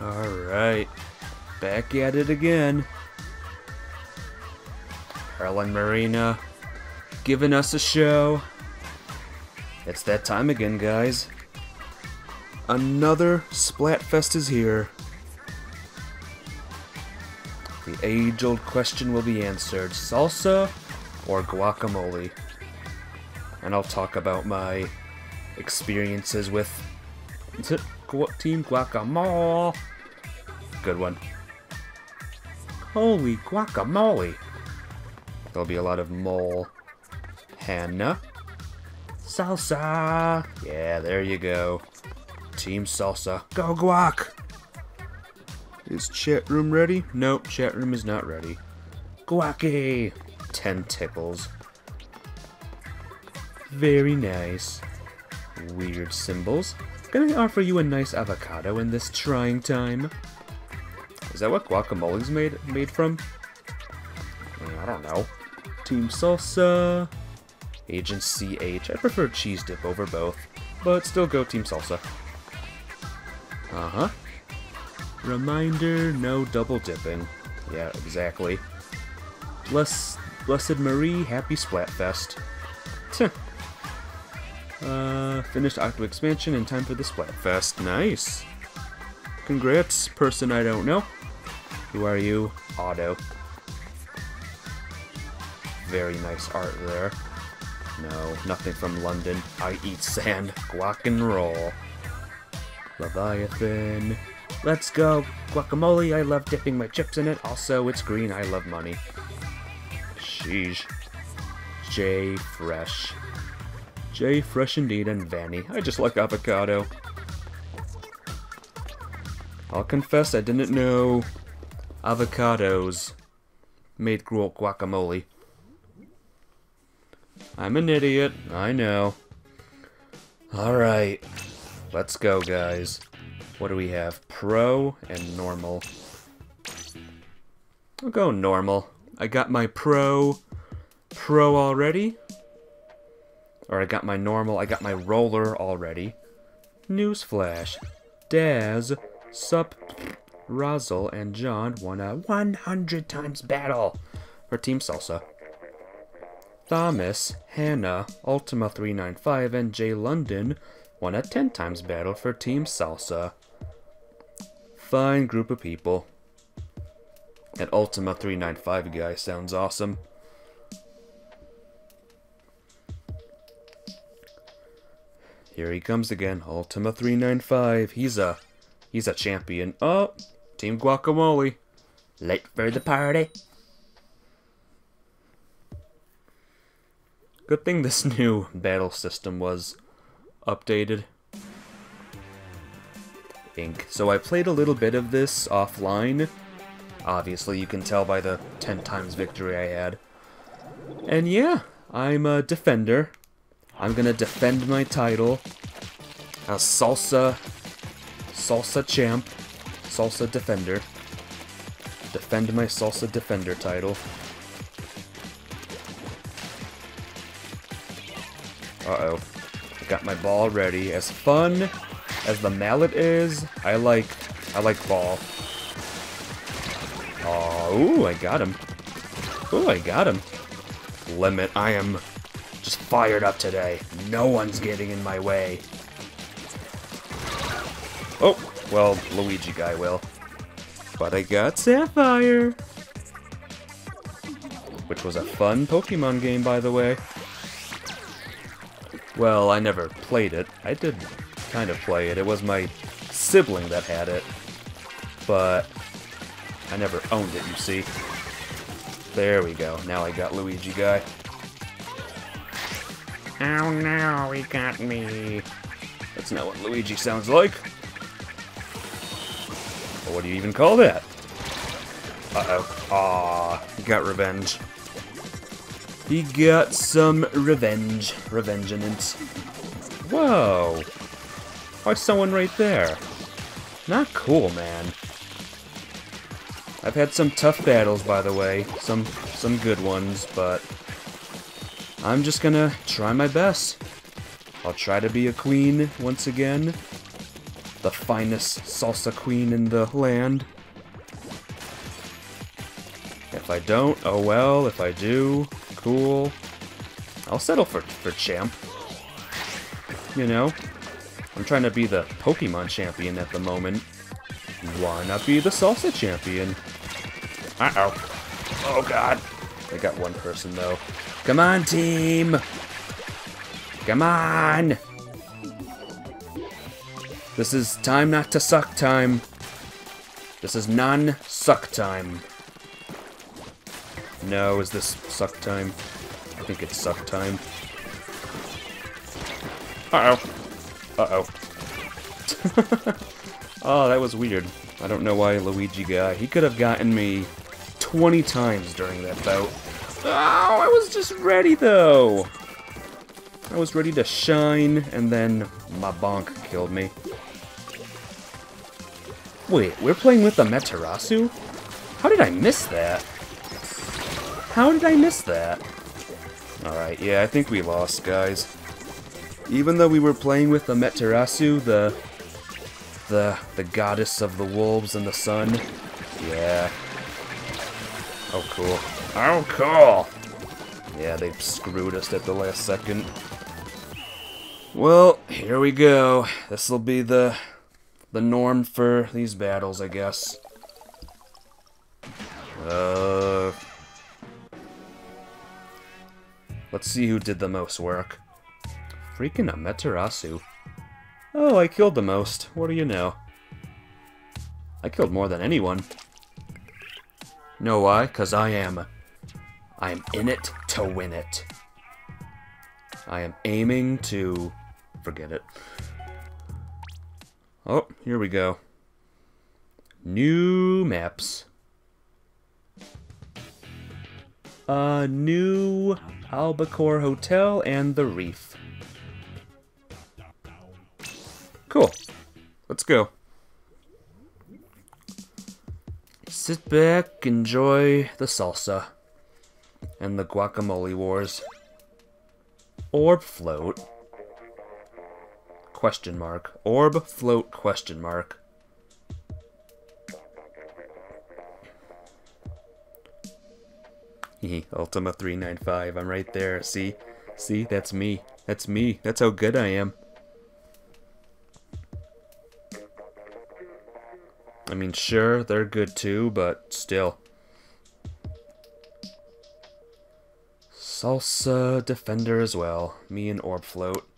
Alright. Back at it again. Pearl and Marina giving us a show. It's that time again, guys. Another Splatfest is here. The age old question will be answered salsa or guacamole? And I'll talk about my experiences with Team Guacamole. Good one. Holy guacamole! There'll be a lot of mole. Hannah. Salsa! Yeah, there you go. Team Salsa. Go guac! Is chat room ready? Nope, chat room is not ready. Guacky! Ten tickles. Very nice. Weird symbols. Gonna offer you a nice avocado in this trying time. Is that what guacamole's made made from? I don't know. Team Salsa. Agent CH. I prefer cheese dip over both, but still go Team Salsa. Uh huh. Reminder no double dipping. Yeah, exactly. Bless, Blessed Marie, happy Splatfest. Tch. Uh, finished Octo expansion in time for the Splatfest. Nice. Congrats, person I don't know. Who are you? Otto. Very nice art there. No, nothing from London. I eat sand, guac and roll. Leviathan. Let's go. Guacamole, I love dipping my chips in it. Also, it's green, I love money. Sheesh. J Fresh. J Fresh indeed, and Vanny. I just like avocado. I'll confess I didn't know avocados made gu- guacamole. I'm an idiot, I know. Alright, let's go, guys. What do we have? Pro and normal. I'll go normal. I got my pro, pro already. Or I got my normal, I got my roller already. Newsflash. Daz, Sup, Razzle, and John won a 100 times battle for Team Salsa. Thomas, Hannah, Ultima 395, and Jay London won a 10 times battle for Team Salsa. Fine group of people. That Ultima 395 guy sounds awesome. Here he comes again, Ultima 395. He's a he's a champion. Oh, Team Guacamole. Late for the party. Good thing this new battle system was updated. Ink. So I played a little bit of this offline. Obviously, you can tell by the 10 times victory I had. And yeah, I'm a defender. I'm gonna defend my title. A salsa. Salsa champ. Salsa defender. Defend my salsa defender title. Uh oh. Got my ball ready. As fun as the mallet is, I like I like ball. Oh, ooh, I got him. Ooh, I got him. Limit, I am just fired up today. No one's getting in my way. Oh, well, Luigi guy will. But I got Sapphire! Which was a fun Pokemon game, by the way. Well, I never played it. I did kind of play it. It was my sibling that had it. But I never owned it, you see. There we go. Now I got Luigi guy. Oh no, he got me. That's not what Luigi sounds like. What do you even call that? Uh-oh. Aw, he got revenge. He got some revenge. Revengeance. Whoa. Why someone right there? Not cool, man. I've had some tough battles, by the way. Some some good ones, but I'm just gonna try my best. I'll try to be a queen once again. The finest salsa queen in the land. If I don't, oh well. If I do, cool. I'll settle for, for champ. You know? I'm trying to be the Pokemon champion at the moment. Why not be the salsa champion? Uh-oh. Oh god. I got one person though. Come on, team! Come on! This is time not to suck time. This is non-suck time. No, is this suck time? I think it's suck time. Uh-oh. Uh-oh. oh, that was weird. I don't know why Luigi got... He could have gotten me 20 times during that bout. Oh, I was just ready, though! I was ready to shine, and then my bonk killed me. Wait, we're playing with the Amaterasu? How did I miss that? How did I miss that? Alright, yeah, I think we lost, guys. Even though we were playing with the Amaterasu, the... The, the goddess of the wolves and the sun. Yeah. Oh, cool. Oh, cool! Yeah, they screwed us at the last second. Well, here we go. This'll be the the norm for these battles, I guess. Uh, let's see who did the most work. Freaking Amaterasu. Oh, I killed the most. What do you know? I killed more than anyone. Know why? Because I am... I am in it to win it. I am aiming to... Forget it. Oh, here we go. New maps. A new Albacore Hotel and the Reef. Cool. Let's go. Sit back, enjoy the salsa and the guacamole wars. Orb float. Question mark. Orb float question mark. Ultima 395. I'm right there. See? See? That's me. That's me. That's how good I am. I mean, sure, they're good too, but still. Salsa Defender as well. Me and Orb Float.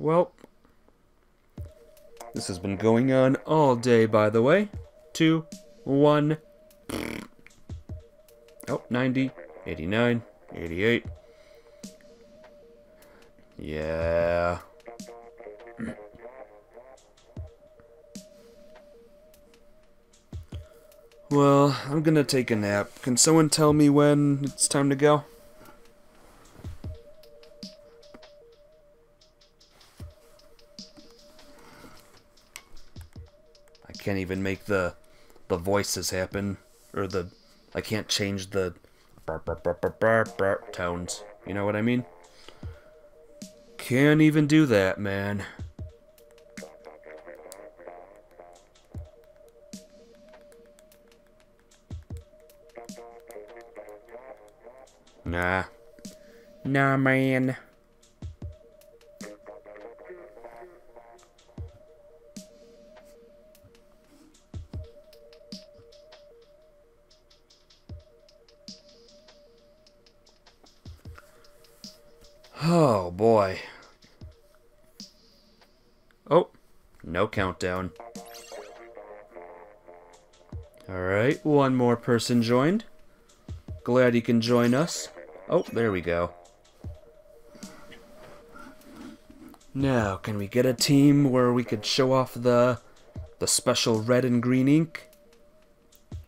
Well, this has been going on all day, by the way. Two, one. Oh, 90, 89, 88. Yeah. Well, I'm gonna take a nap. Can someone tell me when it's time to go? Can't even make the the voices happen or the I can't change the tones. You know what I mean? Can't even do that, man. Nah. Nah, man. Countdown. Alright, one more person joined. Glad you can join us. Oh, there we go. Now, can we get a team where we could show off the the special red and green ink?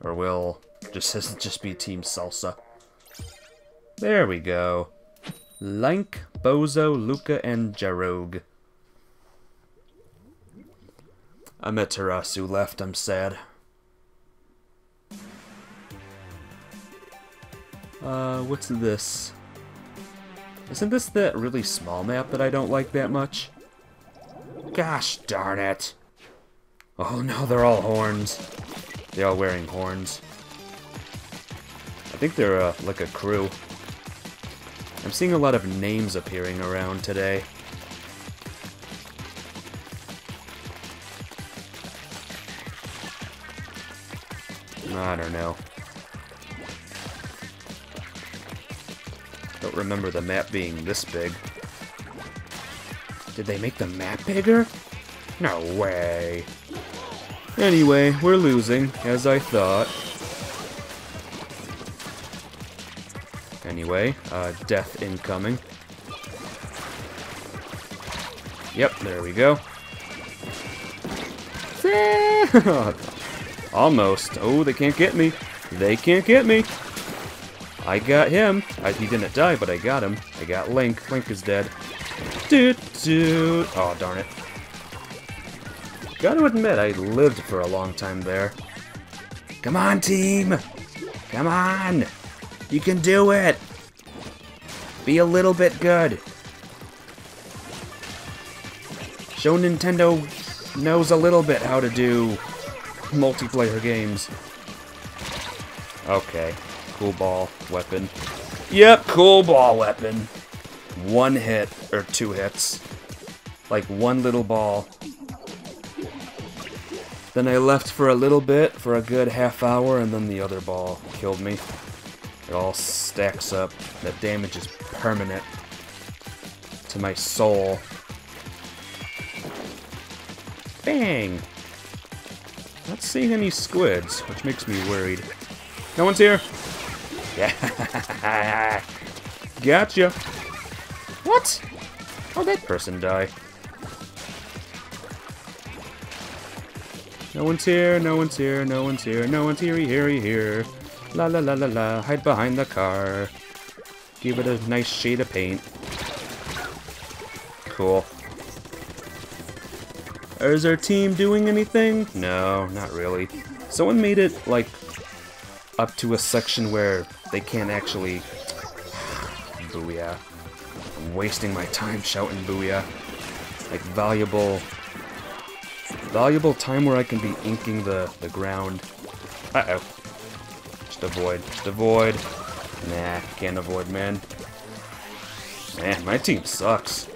Or will just just be Team Salsa? There we go. Lank, Bozo, Luca, and Jarog. Amaterasu left, I'm sad. Uh, what's this? Isn't this that really small map that I don't like that much? Gosh darn it. Oh no, they're all horns. They're all wearing horns. I think they're uh, like a crew. I'm seeing a lot of names appearing around today. I don't know. Don't remember the map being this big. Did they make the map bigger? No way. Anyway, we're losing, as I thought. Anyway, uh, death incoming. Yep, there we go. Almost. Oh, they can't get me. They can't get me. I got him. I, he didn't die, but I got him. I got Link. Link is dead. Dude, dude. Oh, darn it. Gotta admit, I lived for a long time there. Come on, team! Come on! You can do it! Be a little bit good. Show Nintendo knows a little bit how to do multiplayer games. Okay. Cool ball weapon. Yep, cool ball weapon. One hit, or two hits. Like one little ball. Then I left for a little bit, for a good half hour, and then the other ball killed me. It all stacks up. That damage is permanent to my soul. Bang! Not seeing any squids, which makes me worried. No one's here? Yeah. gotcha. What? How'd that person die? No one's here, no one's here, no one's here, no one's here, here, here. La la la la la, hide behind the car. Give it a nice shade of paint. Cool. Is our team doing anything? No, not really. Someone made it, like, up to a section where they can't actually... Booyah. I'm wasting my time shouting booyah. Like, valuable... Valuable time where I can be inking the, the ground. Uh-oh. Just avoid. Just avoid. Nah, can't avoid, man. Man, my team sucks.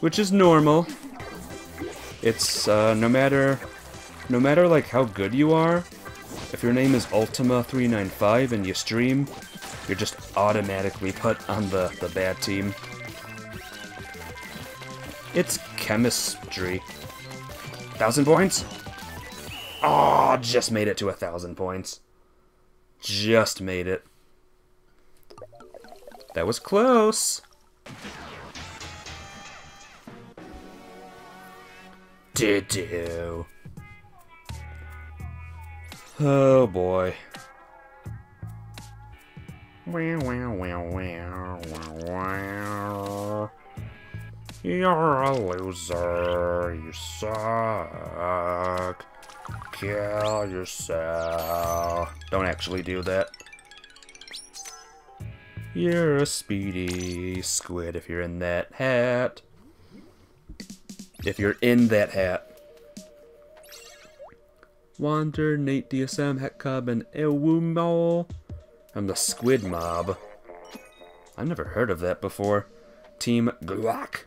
Which is normal. It's, uh, no matter... No matter, like, how good you are, if your name is Ultima395 and you stream, you're just automatically put on the, the bad team. It's chemistry. Thousand points? Oh, just made it to a thousand points. Just made it. That was close. Did do. Oh boy. Wow, wow, wow, wow. You're a loser. You suck. Kill yourself. Don't actually do that. You're a speedy squid if you're in that hat. If you're in that hat. Wander, Nate, DSM, Heckcub, and Ewumo. I'm the Squid Mob. I've never heard of that before. Team Glock.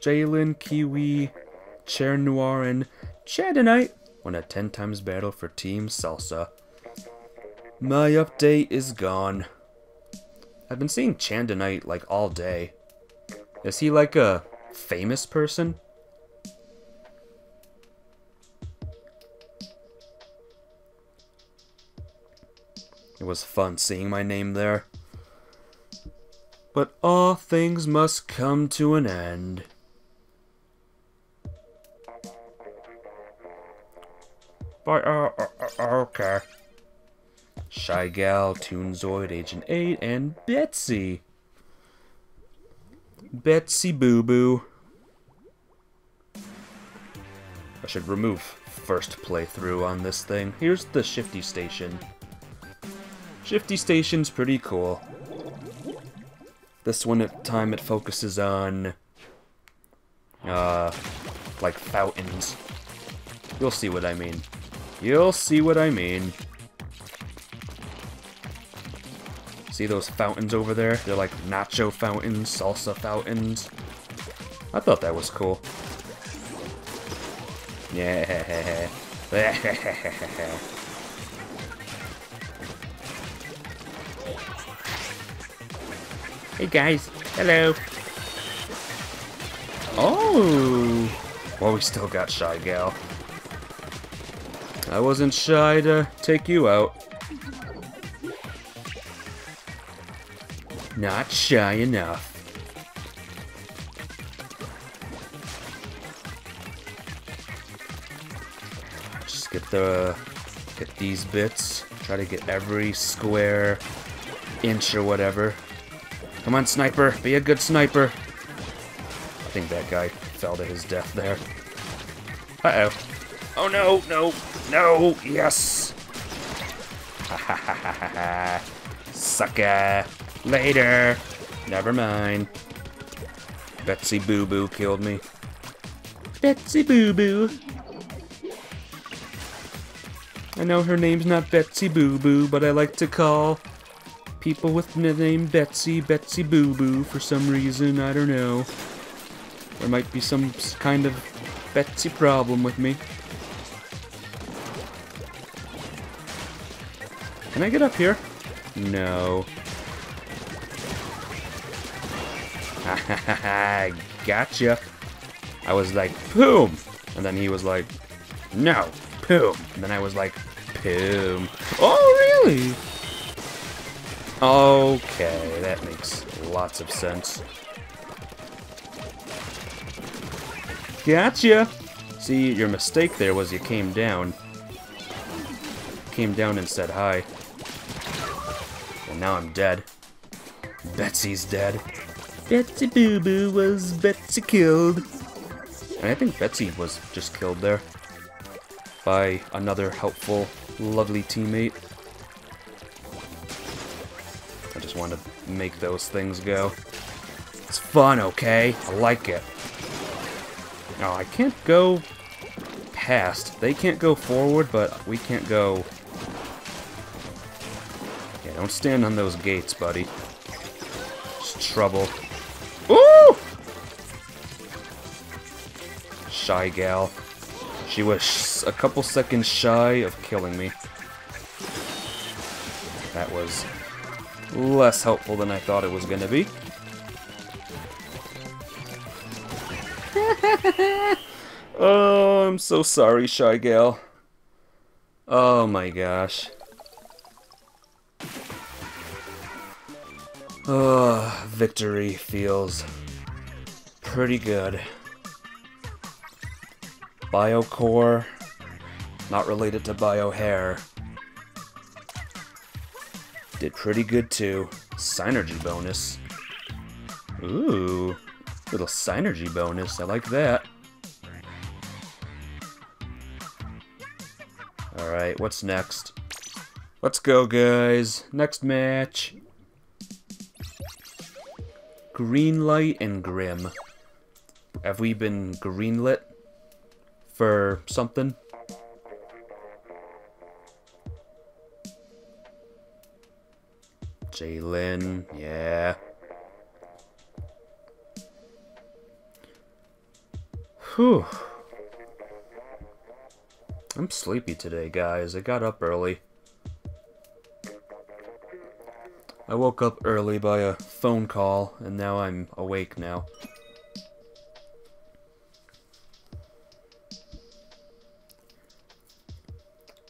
Jalen, Kiwi, Chair Noir, and Chandonite won a 10 times battle for Team Salsa. My update is gone. I've been seeing Chandonite like all day. Is he like a famous person? It was fun seeing my name there. But all things must come to an end. But, uh, uh, uh, okay. Shy Gal, Toonzoid, Agent 8, and Betsy. Betsy Boo Boo. I should remove first playthrough on this thing. Here's the Shifty Station. Shifty Station's pretty cool. This one at time it focuses on uh like fountains. You'll see what I mean. You'll see what I mean. See those fountains over there? They're like nacho fountains, salsa fountains. I thought that was cool. Yeah. hey guys, hello. Oh! Well, we still got Shy Gal. I wasn't shy to take you out. Not shy enough. Just get the get these bits. Try to get every square inch or whatever. Come on, sniper. Be a good sniper. I think that guy fell to his death there. Uh-oh. Oh, no, no, no, yes! Ha ha ha ha ha Sucker! Later! Never mind. Betsy Boo Boo killed me. Betsy Boo Boo. I know her name's not Betsy Boo Boo, but I like to call people with the name Betsy Betsy Boo Boo for some reason. I don't know. There might be some kind of Betsy problem with me. Can I get up here? No. Ha ha ha! gotcha. I was like, boom! And then he was like, no, boom. And then I was like, boom. Oh, really? Okay, that makes lots of sense. Gotcha! See, your mistake there was you came down. Came down and said hi. And now I'm dead. Betsy's dead. Betsy Boo Boo was Betsy killed. And I think Betsy was just killed there. By another helpful, lovely teammate. Just want to make those things go. It's fun, okay? I like it. Oh, I can't go past. They can't go forward, but we can't go... Yeah, don't stand on those gates, buddy. It's trouble. Ooh! Shy gal. She was a couple seconds shy of killing me. That was less helpful than I thought it was gonna be. oh, I'm so sorry, Shy Gal. Oh my gosh. Oh, victory feels pretty good. Biocore, not related to Biohair. Did pretty good too. Synergy bonus. Ooh, little synergy bonus. I like that. Alright, what's next? Let's go, guys. Next match. Greenlight and Grim. Have we been greenlit for something? Jalen, yeah. Whew. I'm sleepy today, guys. I got up early. I woke up early by a phone call, and now I'm awake now.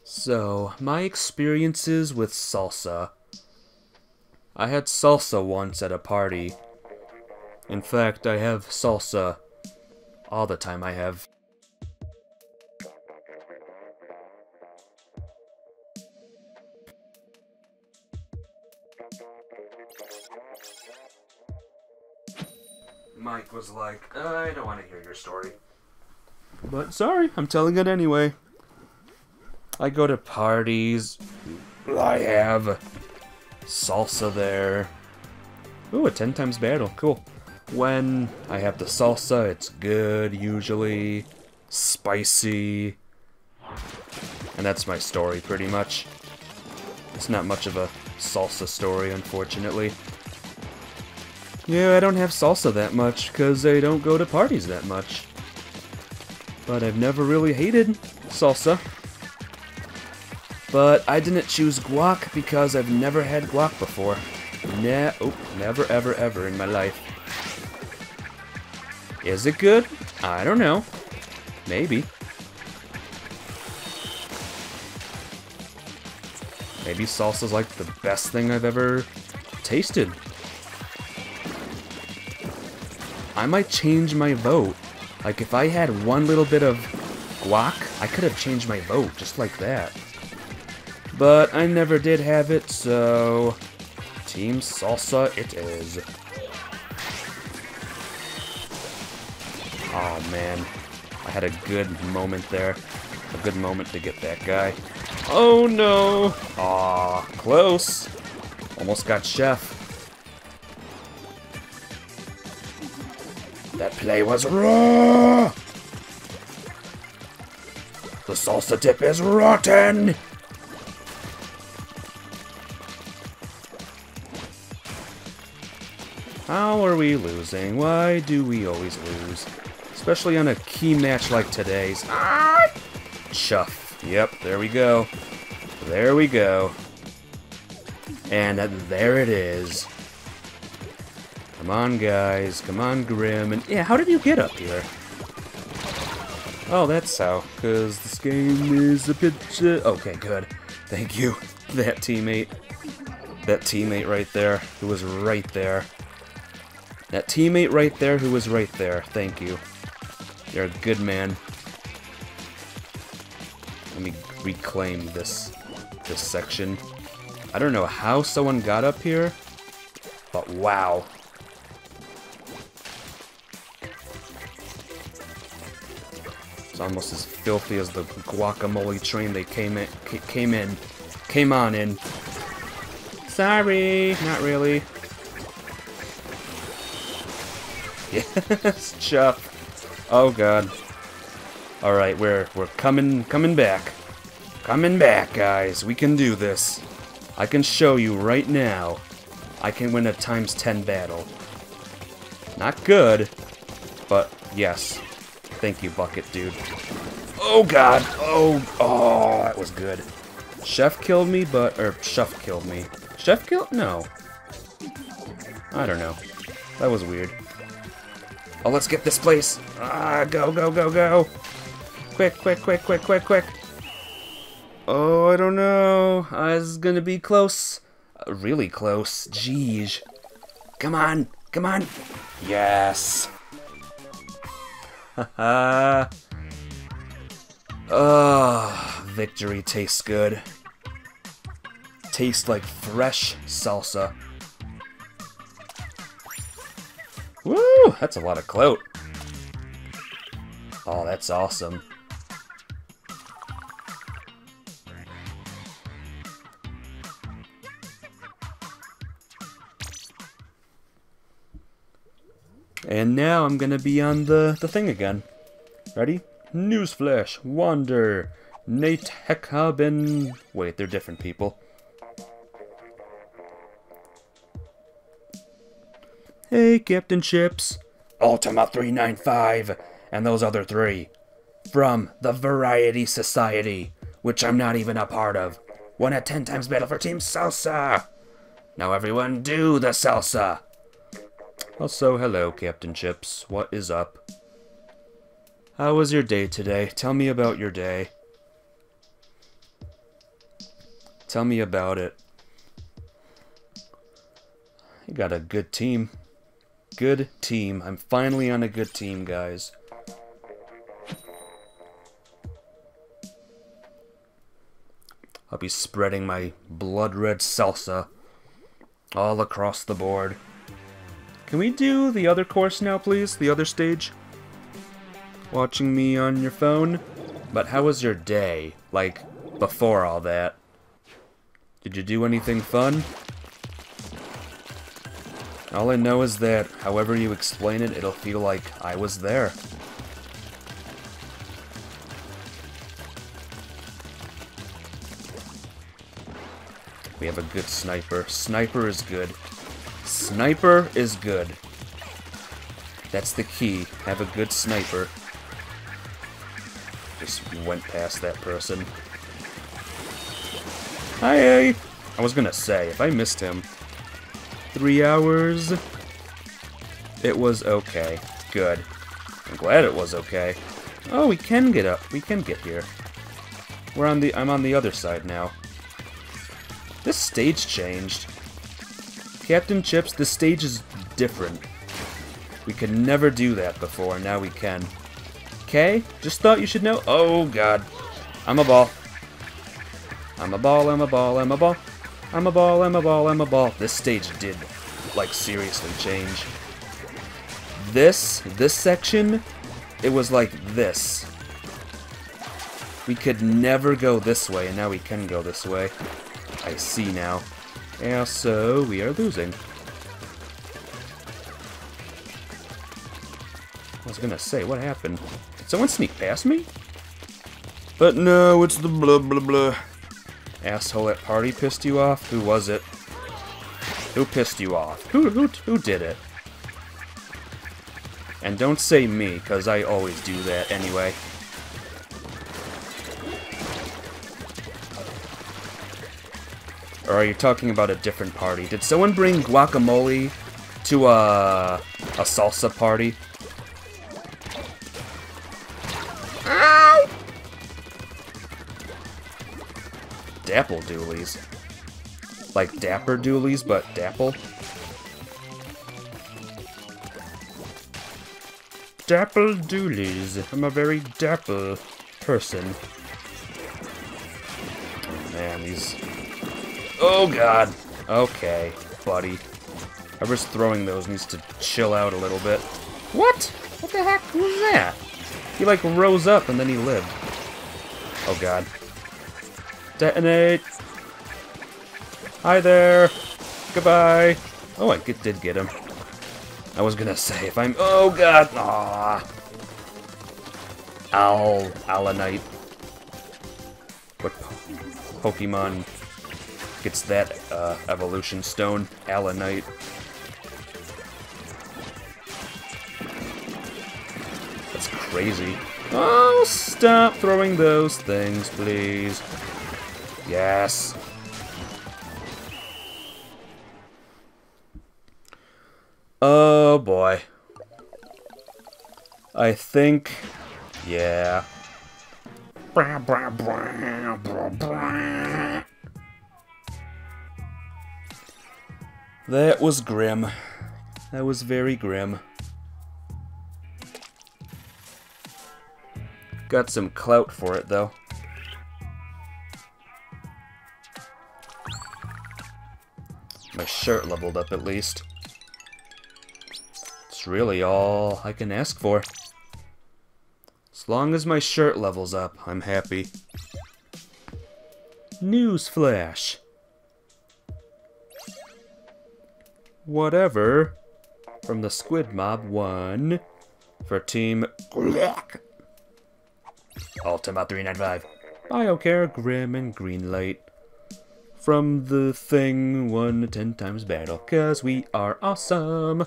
So, my experiences with salsa. I had salsa once at a party. In fact, I have salsa all the time I have. Mike was like, I don't want to hear your story. But sorry, I'm telling it anyway. I go to parties. I have salsa there. Ooh, a 10 times battle. Cool. When I have the salsa, it's good, usually. Spicy. And that's my story, pretty much. It's not much of a salsa story, unfortunately. Yeah, I don't have salsa that much, because I don't go to parties that much. But I've never really hated salsa. But I didn't choose guac because I've never had guac before. Nah, oh, never, ever, ever in my life. Is it good? I don't know. Maybe. Maybe salsa's like the best thing I've ever tasted. I might change my vote. Like, if I had one little bit of guac, I could have changed my vote just like that. But I never did have it, so... Team Salsa it is. Oh man, I had a good moment there. A good moment to get that guy. Oh no! Aw, close. Almost got Chef. That play was raw! The salsa dip is rotten! Are we losing? Why do we always lose? Especially on a key match like today's. Ah! Chuff. Yep, there we go. There we go. And there it is. Come on, guys. Come on, Grim. And yeah, how did you get up here? Oh, that's how. Because this game is a bit... Uh, okay, good. Thank you. That teammate. That teammate right there. Who was right there. That teammate right there who was right there. Thank you. You're a good man. Let me reclaim this this section. I don't know how someone got up here, but wow. It's almost as filthy as the guacamole train they came in, came in, came on in. Sorry, not really. Yes, Chuff. Oh god. Alright, we're we're coming coming back. Coming back, guys. We can do this. I can show you right now. I can win a times 10 battle. Not good, but yes. Thank you, Bucket Dude. Oh god! Oh, oh, that was good. Chef killed me, but, or Chef killed me. Chef killed? No. I don't know. That was weird. Oh, let's get this place. Ah, go, go, go, go. Quick, quick, quick, quick, quick, quick. Oh, I don't know. Uh, this is gonna be close. Uh, really close. Jeez. Come on, come on. Yes. Haha. oh, victory tastes good. Tastes like fresh salsa. Woo! That's a lot of clout. Oh, that's awesome. And now I'm gonna be on the, the thing again. Ready? Newsflash, Wander, Nate Heckhaben... Wait, they're different people. Hey, Captain Chips. Ultima 395, and those other three. From the Variety Society, which I'm not even a part of. Won a 10 times battle for Team Salsa. Now everyone do the salsa. Also, hello, Captain Chips. What is up? How was your day today? Tell me about your day. Tell me about it. You got a good team. Good team. I'm finally on a good team, guys. I'll be spreading my blood red salsa all across the board. Can we do the other course now, please? The other stage? Watching me on your phone? But how was your day? Like, before all that? Did you do anything fun? All I know is that, however you explain it, it'll feel like I was there. We have a good sniper. Sniper is good. Sniper is good. That's the key. Have a good sniper. Just went past that person. Hi! I was gonna say, if I missed him, three hours, it was okay. Good. I'm glad it was okay. Oh, we can get up. We can get here. We're on the. I'm on the other side now. This stage changed. Captain Chips, the stage is different. We could never do that before, now we can. Okay? Just thought you should know. Oh, God. I'm a ball. I'm a ball, I'm a ball, I'm a ball. I'm a ball, I'm a ball, I'm a ball. This stage did, like, seriously change. This, this section, it was like this. We could never go this way, and now we can go this way. I see now. Yeah, so we are losing. I was gonna say, what happened? Did someone sneak past me? But no, it's the blah blah blah. Asshole at party pissed you off? Who was it? Who pissed you off? Who, who, who did it? And don't say me, because I always do that anyway. Or are you talking about a different party? Did someone bring guacamole to a, a salsa party? Ow! Dapple doolies. Like dapper doolies, but dapple? Dapple doolies. I'm a very dapple person. Oh man, these Oh god. Okay, buddy. Whoever's throwing those needs to chill out a little bit. What? What the heck was that? He like rose up and then he lived. Oh god. Detonate! Hi there! Goodbye! Oh, I did get him. I was gonna say, if I'm- Oh god! Aww! Owl. Allanite. What po Pokemon gets that uh, evolution stone, Allanite. That's crazy. Oh, stop throwing those things, please. Yes. Oh boy. I think, yeah. That was grim. That was very grim. Got some clout for it, though. My shirt leveled up, at least. It's really all I can ask for. As long as my shirt levels up, I'm happy. Newsflash. whatever from the Squid Mob 1 for Team Ultima 395. Biocare, Grim, and Greenlight from the Thing 1 to 10 times battle, cause we are awesome!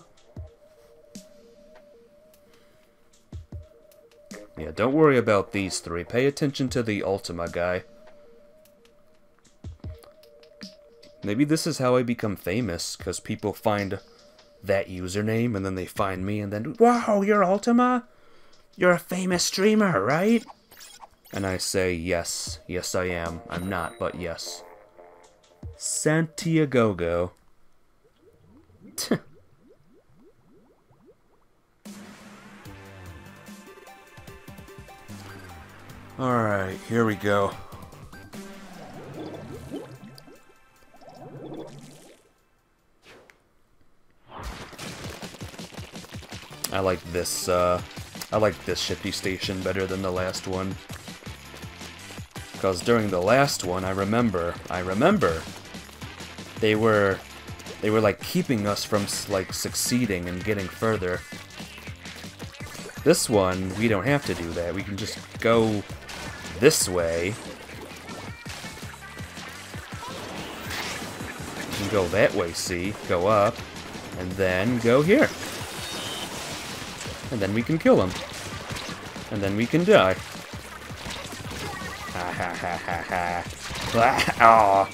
Yeah, don't worry about these three. Pay attention to the Ultima guy. Maybe this is how I become famous, because people find that username, and then they find me, and then, Wow, you're Ultima? You're a famous streamer, right? And I say, yes, yes I am. I'm not, but yes. Santiago. Alright, here we go. I like this, uh, I like this shifty station better than the last one. Because during the last one, I remember, I remember, they were They were like keeping us from like succeeding and getting further. This one, we don't have to do that. We can just go this way. We can go that way, see? Go up. And then go here. And then we can kill him. And then we can die. Ha ha ha ha ha. Ah,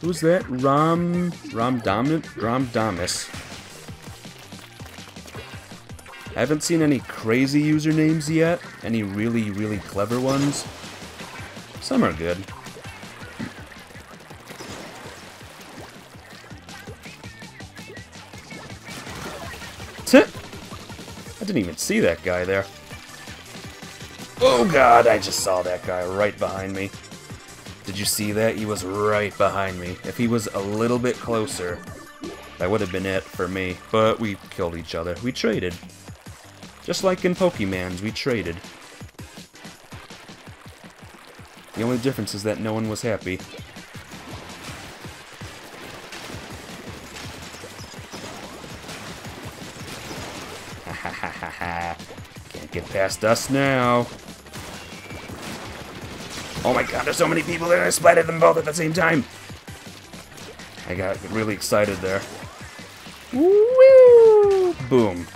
Who's that? Ram... Ram Dominant? Ram Damus. I haven't seen any crazy usernames yet. Any really, really clever ones. Some are good. I didn't even see that guy there. Oh god, I just saw that guy right behind me. Did you see that? He was right behind me. If he was a little bit closer, that would have been it for me. But we killed each other. We traded. Just like in Pokemans, we traded. The only difference is that no one was happy. Ha ha ha ha. Can't get past us now. Oh my god, there's so many people there, I splatted them both at the same time. I got really excited there. Woo! Boom.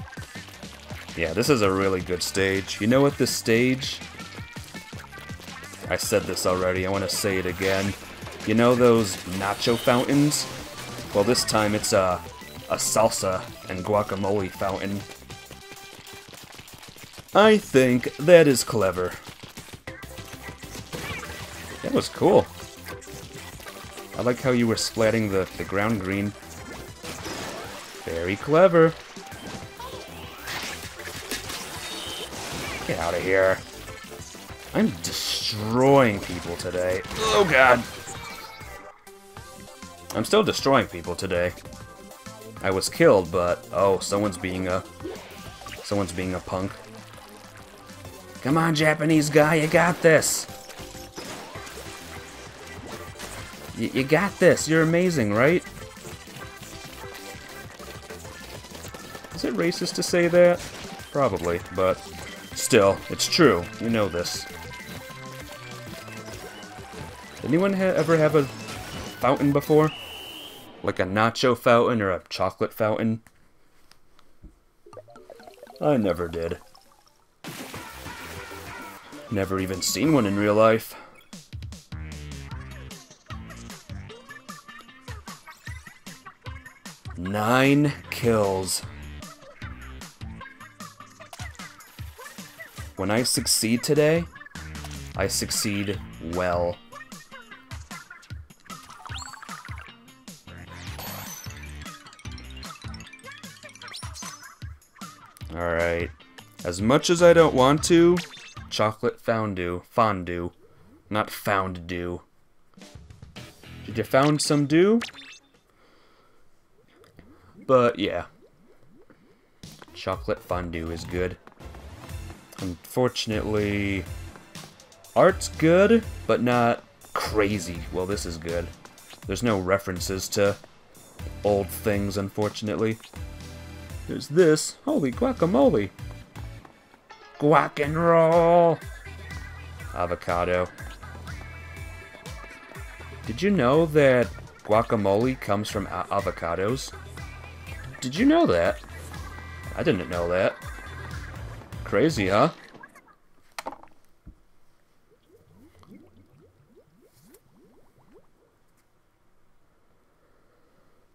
Yeah, this is a really good stage. You know what this stage... I said this already, I want to say it again. You know those nacho fountains? Well, this time it's a, a salsa and guacamole fountain. I think that is clever. That was cool. I like how you were splatting the, the ground green. Very clever. Get out of here. I'm destroying people today. Oh god. I'm still destroying people today. I was killed, but oh, someone's being a someone's being a punk. Come on, Japanese guy, you got this. Y you got this. You're amazing, right? Is it racist to say that? Probably, but still, it's true. You know this. Anyone ha ever have a fountain before? Like a nacho fountain or a chocolate fountain? I never did. Never even seen one in real life. Nine kills. When I succeed today, I succeed well. Alright. As much as I don't want to, chocolate fondue. Fondue. Not found dew. Did you found some dew? But yeah. Chocolate fondue is good. Unfortunately, art's good, but not crazy. Well, this is good. There's no references to old things, unfortunately. There's this. Holy guacamole. Guac and roll. Avocado. Did you know that guacamole comes from avocados? Did you know that? I didn't know that. Crazy, huh?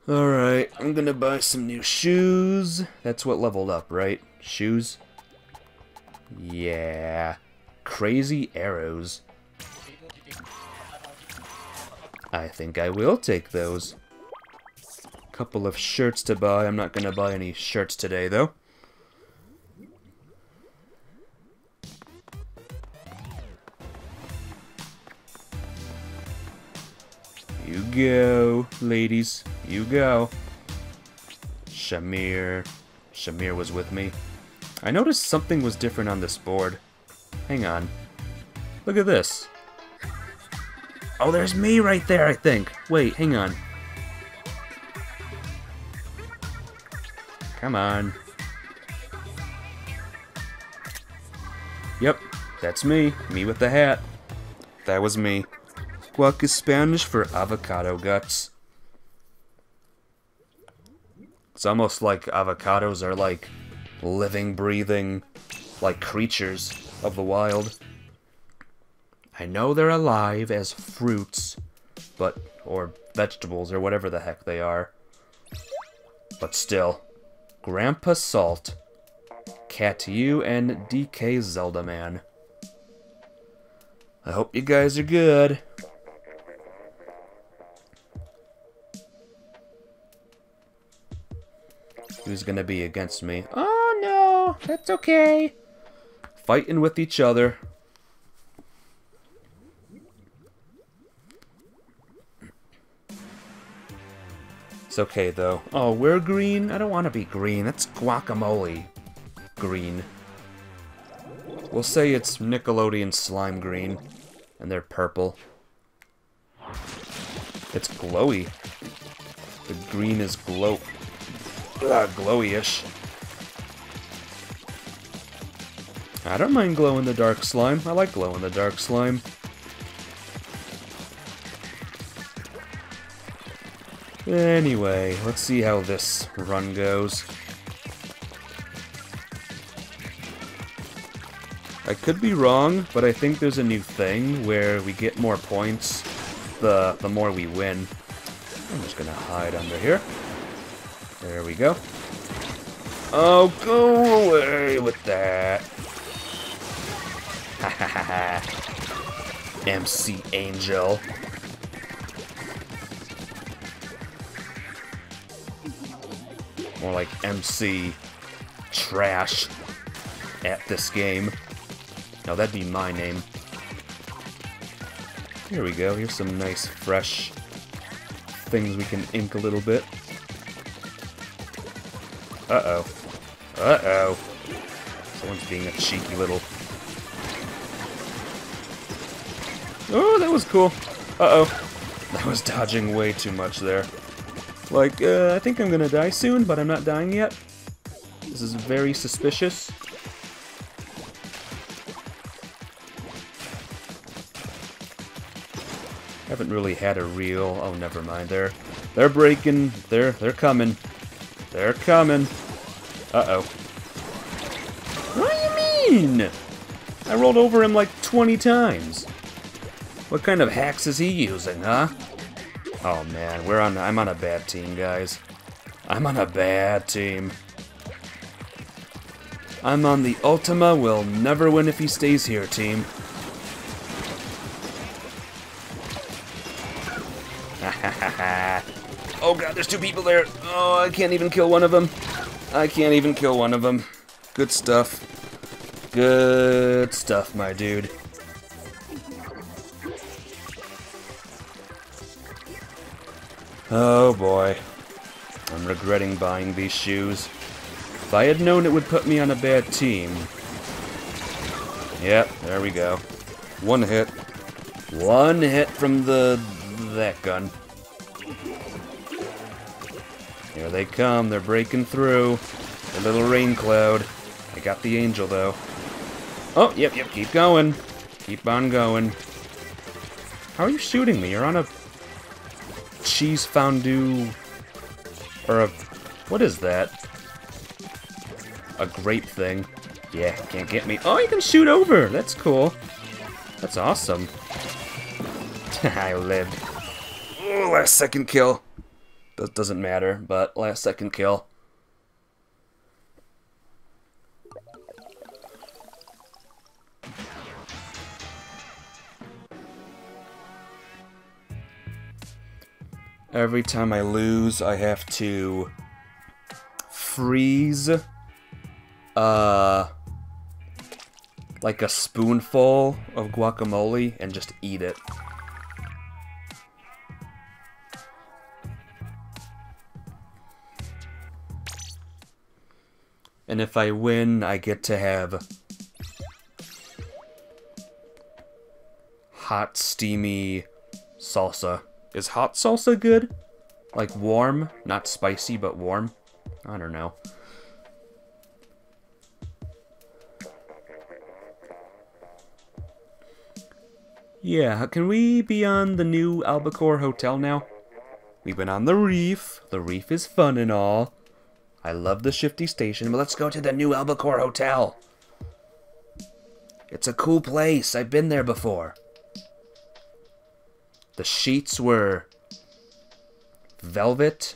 Alright, I'm gonna buy some new shoes. That's what leveled up, right? Shoes? Yeah. Crazy arrows. I think I will take those couple of shirts to buy. I'm not going to buy any shirts today, though. You go, ladies. You go. Shamir. Shamir was with me. I noticed something was different on this board. Hang on. Look at this. Oh, there's me right there, I think. Wait, hang on. Come on. Yep, that's me. Me with the hat. That was me. Guac is Spanish for avocado guts. It's almost like avocados are like living, breathing, like creatures of the wild. I know they're alive as fruits, but, or vegetables, or whatever the heck they are. But still, Grandpa Salt, Cat You, and DK Zelda Man. I hope you guys are good. Who's gonna be against me? Oh no, that's okay. Fighting with each other. It's okay though. Oh, we're green? I don't want to be green. That's guacamole. Green. We'll say it's Nickelodeon slime green. And they're purple. It's glowy. The green is glow... Uh, glowy-ish. I don't mind glow-in-the-dark slime. I like glow-in-the-dark slime. Anyway, let's see how this run goes. I could be wrong, but I think there's a new thing where we get more points the, the more we win. I'm just gonna hide under here. There we go. Oh, go away with that. Ha ha ha ha. MC Angel. More like MC Trash at this game. Now that'd be my name. Here we go, here's some nice fresh things we can ink a little bit. Uh-oh. Uh-oh. Someone's being a cheeky little... Oh, that was cool. Uh-oh. That was dodging way too much there. Like, uh, I think I'm gonna die soon, but I'm not dying yet. This is very suspicious. Haven't really had a real... Oh, never mind. They're they're breaking. They're they're coming. They're coming. Uh-oh. What do you mean? I rolled over him like 20 times. What kind of hacks is he using, huh? Oh man, we're on I'm on a bad team, guys. I'm on a bad team. I'm on the Ultima will never win if he stays here team. oh god, there's two people there. Oh, I can't even kill one of them. I can't even kill one of them. Good stuff. Good stuff, my dude. Oh boy. I'm regretting buying these shoes. If I had known it would put me on a bad team. Yep, there we go. One hit. One hit from the... that gun. Here they come, they're breaking through. A little rain cloud. I got the angel, though. Oh, yep, yep, keep going. Keep on going. How are you shooting me? You're on a cheese fondue... Or a... What is that? A grape thing. Yeah, can't get me. Oh, you can shoot over! That's cool. That's awesome. I lived. Oh, last second kill. That doesn't matter, but last second kill. Every time I lose, I have to freeze uh like a spoonful of guacamole and just eat it. And if I win, I get to have hot, steamy salsa. Is hot salsa good? Like warm? Not spicy, but warm? I don't know. Yeah, can we be on the new Albacore Hotel now? We've been on the reef. The reef is fun and all. I love the Shifty Station, but let's go to the new Albacore Hotel. It's a cool place. I've been there before. The sheets were velvet.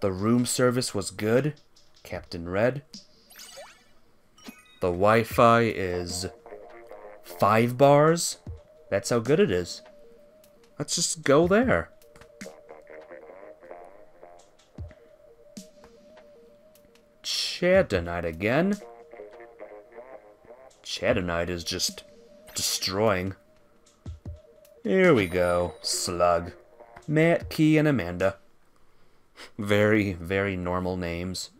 The room service was good. Captain Red. The Wi-Fi is five bars. That's how good it is. Let's just go there. Chadanite again. Chadanite is just destroying. Here we go. Slug. Matt, Key, and Amanda. Very, very normal names.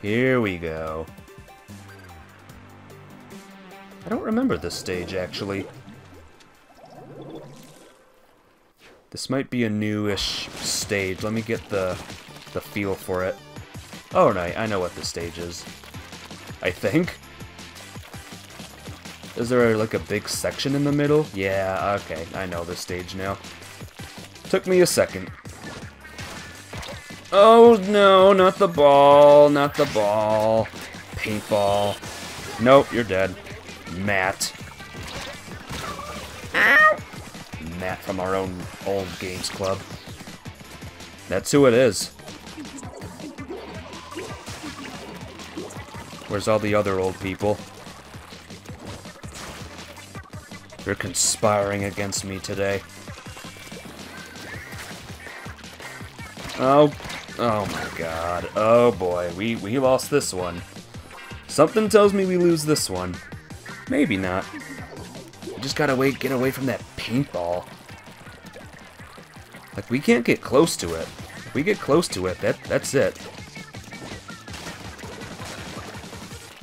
Here we go. I don't remember this stage, actually. This might be a newish stage. Let me get the the feel for it. Oh, no, I know what this stage is. I think. Is there like a big section in the middle? Yeah, okay, I know this stage now. Took me a second. Oh no, not the ball, not the ball. Paintball. Nope, you're dead. Matt. Ow! Matt from our own old games club. That's who it is. Where's all the other old people? You're conspiring against me today. Oh, oh my god. Oh boy, we, we lost this one. Something tells me we lose this one. Maybe not. We just gotta wait, get away from that paintball. Like, we can't get close to it. If we get close to it, that that's it.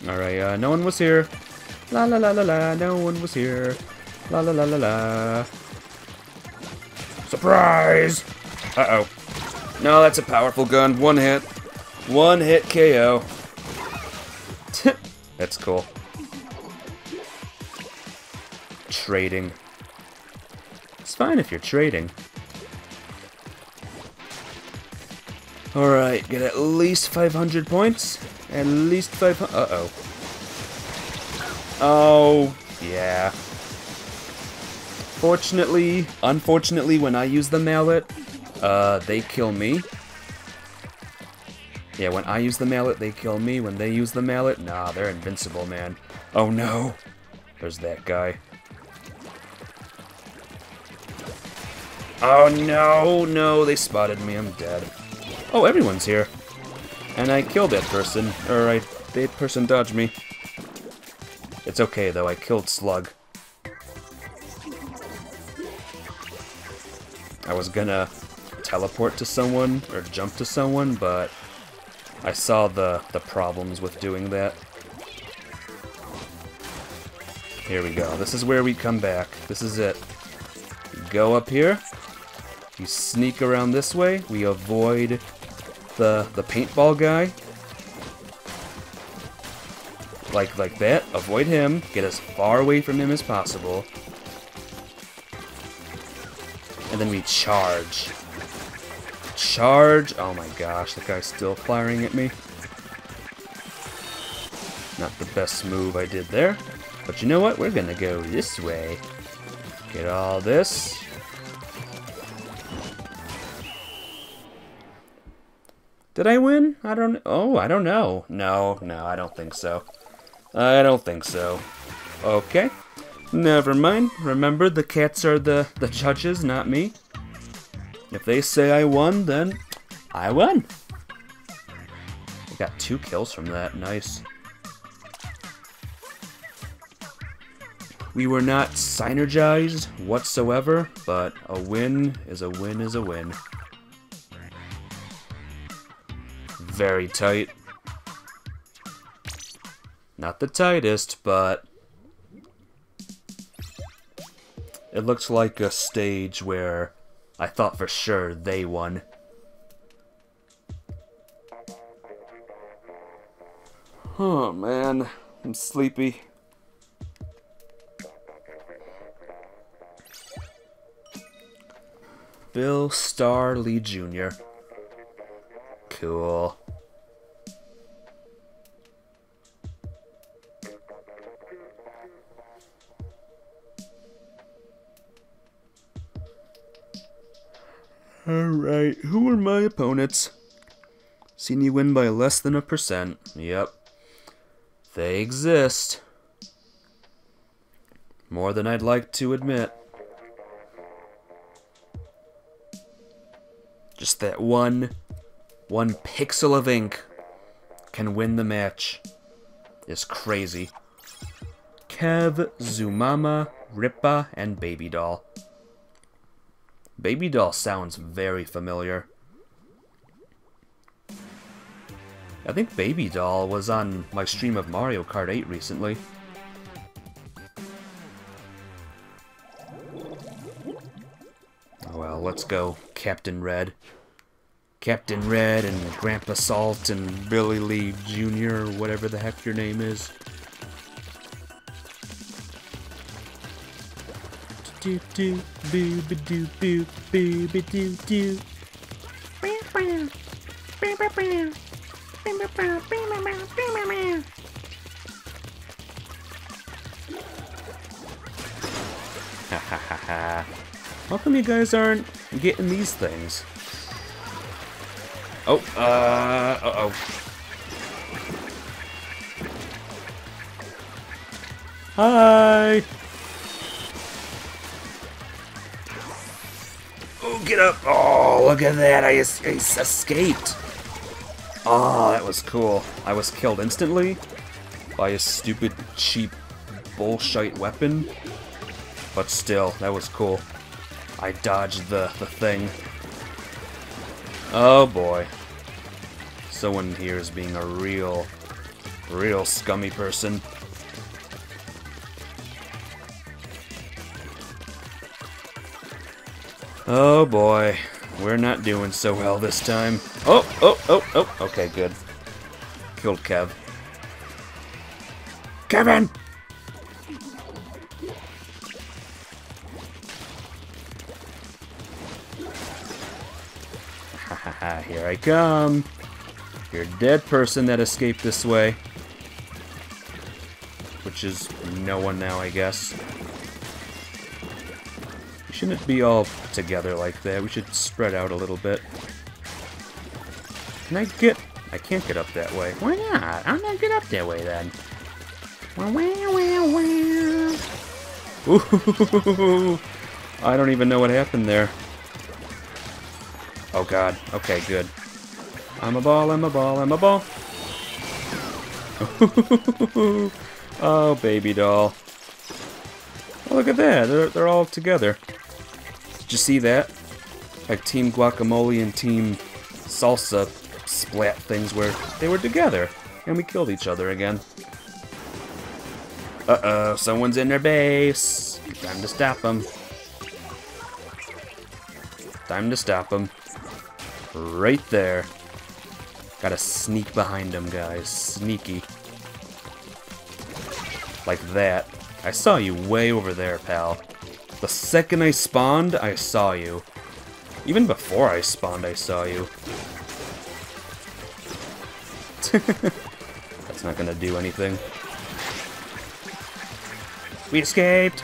Alright, uh, no one was here. La la la la la, no one was here. La la la la la. Surprise! Uh-oh. No, that's a powerful gun. One hit. One hit KO. that's cool. Trading. It's fine if you're trading. Alright, get at least 500 points. At least 500. Uh oh. Oh, yeah. Fortunately, unfortunately, when I use the mallet, uh, they kill me. Yeah, when I use the mallet, they kill me. When they use the mallet, nah, they're invincible, man. Oh no! There's that guy. Oh no, no, they spotted me, I'm dead. Oh, everyone's here. And I killed that person, or I, that person dodged me. It's okay though, I killed Slug. I was gonna teleport to someone or jump to someone, but I saw the, the problems with doing that. Here we go. This is where we come back. This is it. go up here. You sneak around this way. We avoid the the paintball guy. Like like that. Avoid him. Get as far away from him as possible and then we charge. Charge! Oh my gosh, the guy's still firing at me. Not the best move I did there. But you know what? We're gonna go this way. Get all this. Did I win? I don't Oh, I don't know. No, no, I don't think so. I don't think so. Okay. Never mind. Remember, the cats are the, the judges, not me. If they say I won, then I won. I got two kills from that. Nice. We were not synergized whatsoever, but a win is a win is a win. Very tight. Not the tightest, but It looks like a stage where I thought for sure they won. Oh man, I'm sleepy. Bill Star Lee Jr. Cool. Alright, who are my opponents? Seen you win by less than a percent. Yep. They exist. More than I'd like to admit. Just that one, one pixel of ink can win the match. Is crazy. Kev, Zumama, Rippa, and Baby Doll. Baby Doll sounds very familiar. I think Baby Doll was on my stream of Mario Kart 8 recently. Well, let's go, Captain Red. Captain Red and Grandpa Salt and Billy Lee Jr., or whatever the heck your name is. Do do boo ba doo boo boo ba doo doo. Ha ha ha ha. How come you guys aren't getting these things? Oh, uh, uh-oh. Hi! Get up! Oh, look at that! I, es I escaped! Oh, that was cool. I was killed instantly by a stupid, cheap, bullshit weapon. But still, that was cool. I dodged the, the thing. Oh boy. Someone here is being a real, real scummy person. Oh boy. We're not doing so well this time. Oh, oh, oh, oh. Okay, good. Killed Kev. Kevin! Here I come. You're a dead person that escaped this way. Which is no one now, I guess. Shouldn't it be all together like that. We should spread out a little bit. Can I get... I can't get up that way. Why not? I'm not get up that way then. Ooh, I don't even know what happened there. Oh god. Okay, good. I'm a ball, I'm a ball, I'm a ball. oh, baby doll. Oh, look at that. They're, they're all together. Did you see that? Like Team Guacamole and Team Salsa splat things where they were together. And we killed each other again. Uh-oh, someone's in their base. Time to stop them. Time to stop them. Right there. Gotta sneak behind them, guys. Sneaky. Like that. I saw you way over there, pal. The second I spawned, I saw you. Even before I spawned, I saw you. That's not gonna do anything. We escaped!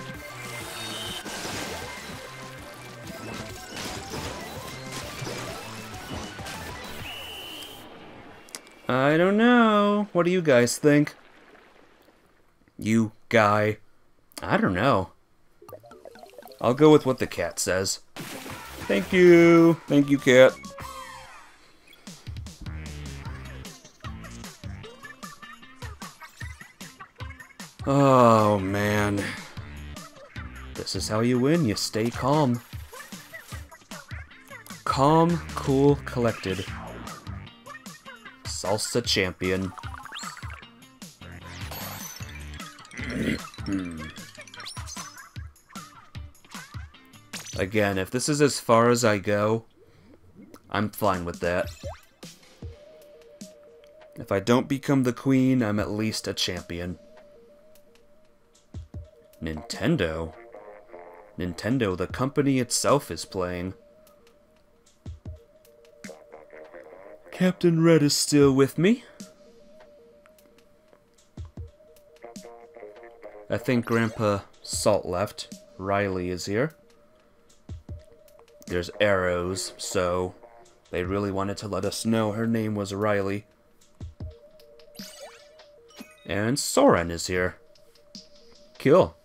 I don't know. What do you guys think? You guy. I don't know. I'll go with what the cat says. Thank you. Thank you, cat. Oh, man. This is how you win. You stay calm. Calm, cool, collected. Salsa champion. Again, if this is as far as I go, I'm fine with that. If I don't become the queen, I'm at least a champion. Nintendo? Nintendo, the company itself is playing. Captain Red is still with me. I think Grandpa Salt left. Riley is here. There's arrows, so they really wanted to let us know her name was Riley. And Soren is here. Cool.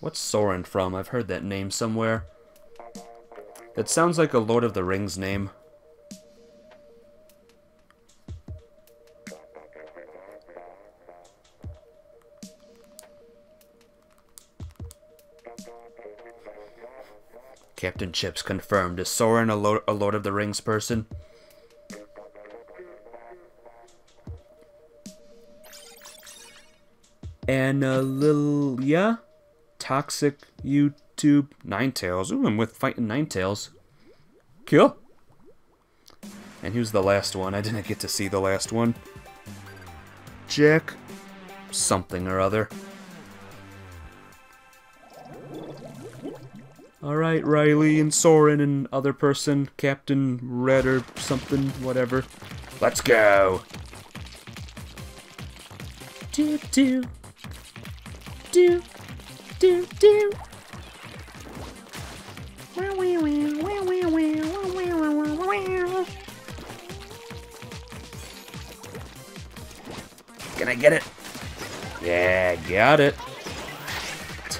What's Soren from? I've heard that name somewhere. It sounds like a Lord of the Rings name. Captain Chips confirmed. Is Soren a, Lo a Lord of the Rings person? Annalilia? Toxic YouTube Ninetales. Ooh, I'm with fighting Ninetales. Cool. And who's the last one? I didn't get to see the last one. Jack something or other. Alright, Riley and Soren and other person, Captain Red or something, whatever. Let's go! Do do. Do. Do do. Can I get it? Yeah, got it.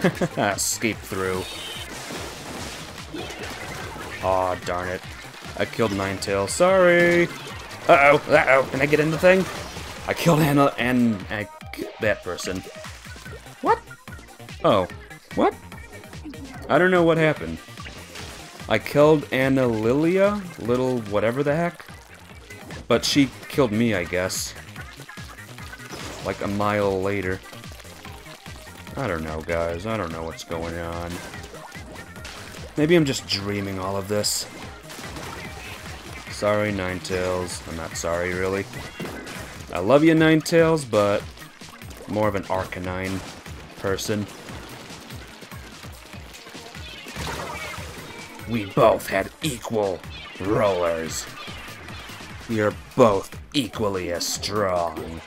Escape through. Aw, oh, darn it. I killed Ninetales. Sorry! Uh-oh, uh-oh. Can I get in the thing? I killed Anna and I, that person. What? Oh. What? I don't know what happened. I killed Anna Lilia, little whatever the heck. But she killed me, I guess. Like a mile later. I don't know, guys. I don't know what's going on. Maybe I'm just dreaming all of this. Sorry, Ninetales. I'm not sorry, really. I love you, Ninetales, but more of an Arcanine person. We both had equal rollers. We are both equally as strong.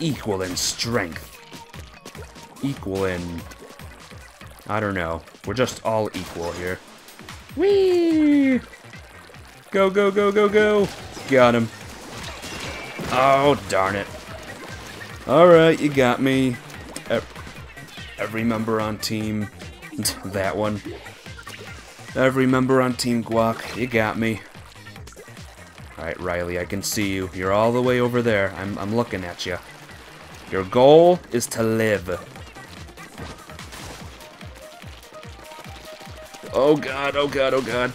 Equal in strength. Equal in I don't know. We're just all equal here. Whee! Go, go, go, go, go! Got him. Oh, darn it. Alright, you got me. Every member on team. that one. Every member on Team Guac, you got me. Alright, Riley, I can see you. You're all the way over there. I'm, I'm looking at you. Your goal is to live. Oh god, oh god, oh god.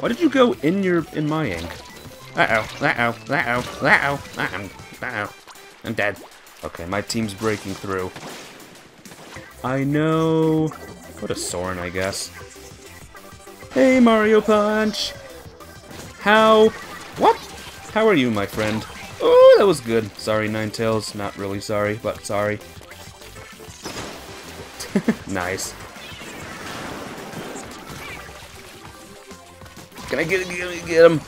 Why did you go in your in my ink? Uh-oh, uh-oh, uh-oh, uh-oh, uh-oh, uh-oh. I'm dead. Okay, my team's breaking through. I know. What a Soren, I guess. Hey, Mario Punch! How? What? How are you, my friend? Oh, that was good. Sorry, Ninetales. Not really sorry, but sorry. nice. Can I get, him? get, get him?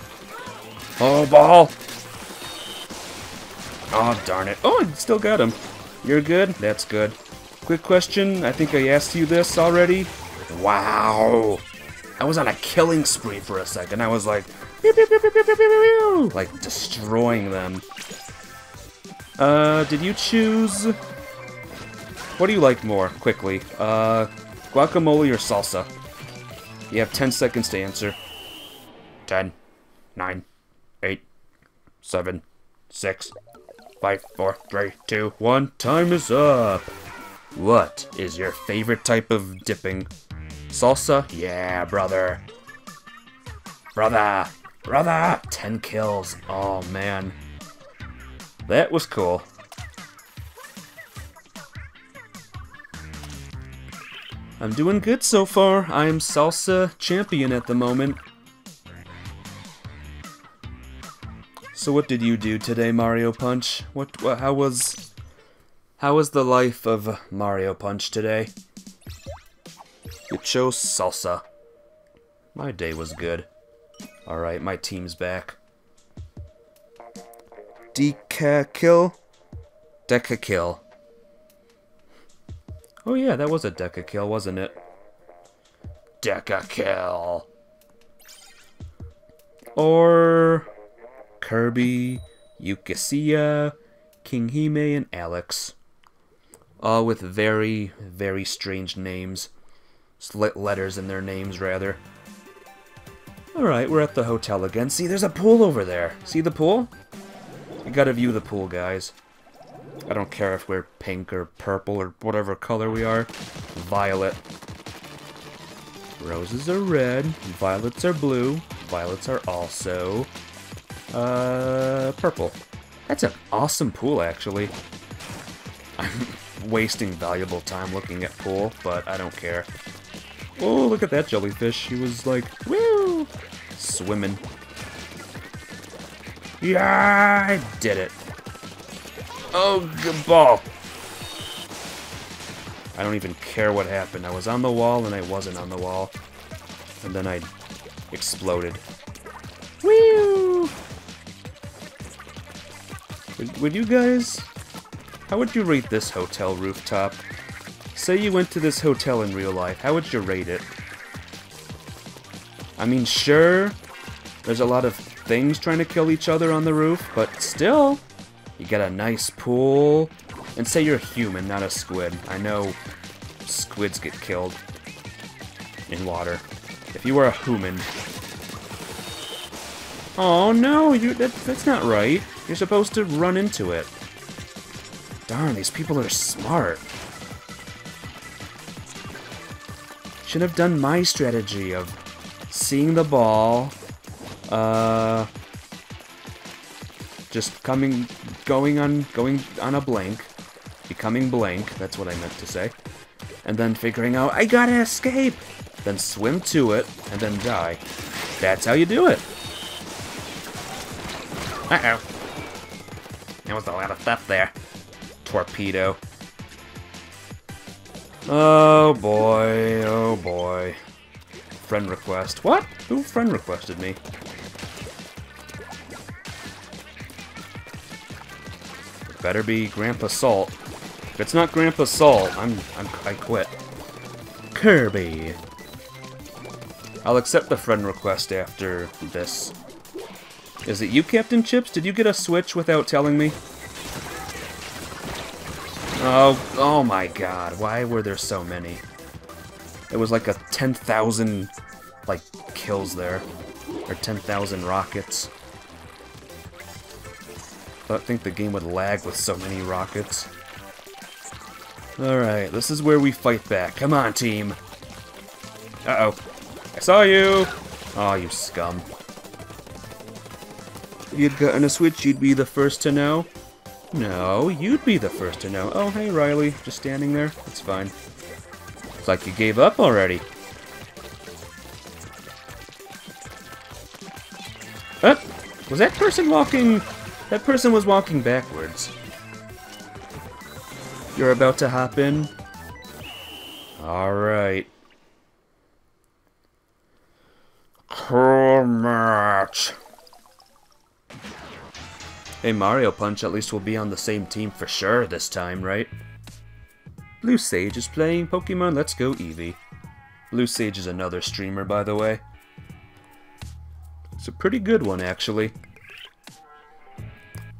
Oh, ball. Oh, darn it. Oh, I still got him. You're good? That's good. Quick question. I think I asked you this already. Wow. I was on a killing spree for a second. I was like, pew, pew, pew, like destroying them. Uh, did you choose? What do you like more? Quickly. Uh, guacamole or salsa? You have 10 seconds to answer. 10, 9, 8, 7, 6, 5, 4, 3, 2, 1. Time is up! What is your favorite type of dipping? Salsa? Yeah, brother. Brother! Brother! 10 kills. Oh, man. That was cool. I'm doing good so far. I am salsa champion at the moment. So what did you do today, Mario Punch? What, what how was how was the life of Mario Punch today? You chose salsa. My day was good. Alright, my team's back. Deca kill? Deca kill. Oh yeah, that was a Deca kill, wasn't it? Deca kill. Or Kirby, Yukisia, King Hime, and Alex. All with very, very strange names. Slit letters in their names, rather. Alright, we're at the hotel again. See, there's a pool over there. See the pool? You gotta view the pool, guys. I don't care if we're pink or purple or whatever color we are. Violet. Roses are red, violets are blue, violets are also uh, purple. That's an awesome pool, actually. I'm wasting valuable time looking at pool, but I don't care. Oh, look at that jellyfish. He was like, woo! Swimming. Yeah, I did it. Oh, good ball. I don't even care what happened. I was on the wall and I wasn't on the wall. And then I exploded. Woo! Would, would you guys... How would you rate this hotel rooftop? Say you went to this hotel in real life, how would you rate it? I mean, sure, there's a lot of things trying to kill each other on the roof, but still, you get a nice pool. And say you're a human, not a squid. I know squids get killed in water. If you were a human... Oh no, you, that, that's not right. You're supposed to run into it. Darn, these people are smart. Should have done my strategy of seeing the ball, uh, just coming, going on, going on a blank, becoming blank, that's what I meant to say, and then figuring out, I gotta escape, then swim to it, and then die. That's how you do it. Uh-oh. There was a lot of stuff there. Torpedo. Oh boy, oh boy. Friend request. What? Who friend requested me? Better be Grandpa Salt. If it's not Grandpa Salt, I'm, I'm I quit. Kirby. I'll accept the friend request after this. Is it you, Captain Chips? Did you get a Switch without telling me? Oh, oh my god, why were there so many? It was like a 10,000, like, kills there. Or 10,000 rockets. I don't think the game would lag with so many rockets. Alright, this is where we fight back. Come on, team! Uh-oh. I saw you! oh, you scum. You'd gotten a Switch, you'd be the first to know. No, you'd be the first to know. Oh, hey, Riley. Just standing there. It's fine. It's like you gave up already. Uh, was that person walking... That person was walking backwards. You're about to hop in? Alright. Cool match. Hey, Mario Punch at least will be on the same team for sure this time, right? Blue Sage is playing Pokemon Let's Go Eevee. Blue Sage is another streamer, by the way. It's a pretty good one, actually.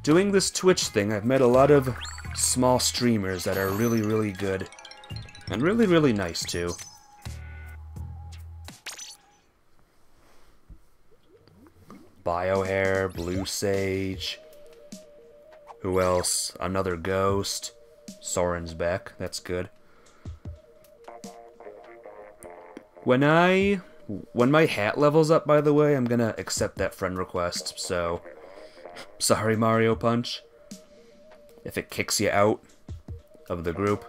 Doing this Twitch thing, I've met a lot of small streamers that are really, really good. And really, really nice, too. Biohair, Blue Sage, who else? Another ghost. Soren's back. That's good. When I... When my hat levels up, by the way, I'm gonna accept that friend request, so... Sorry, Mario Punch. If it kicks you out of the group.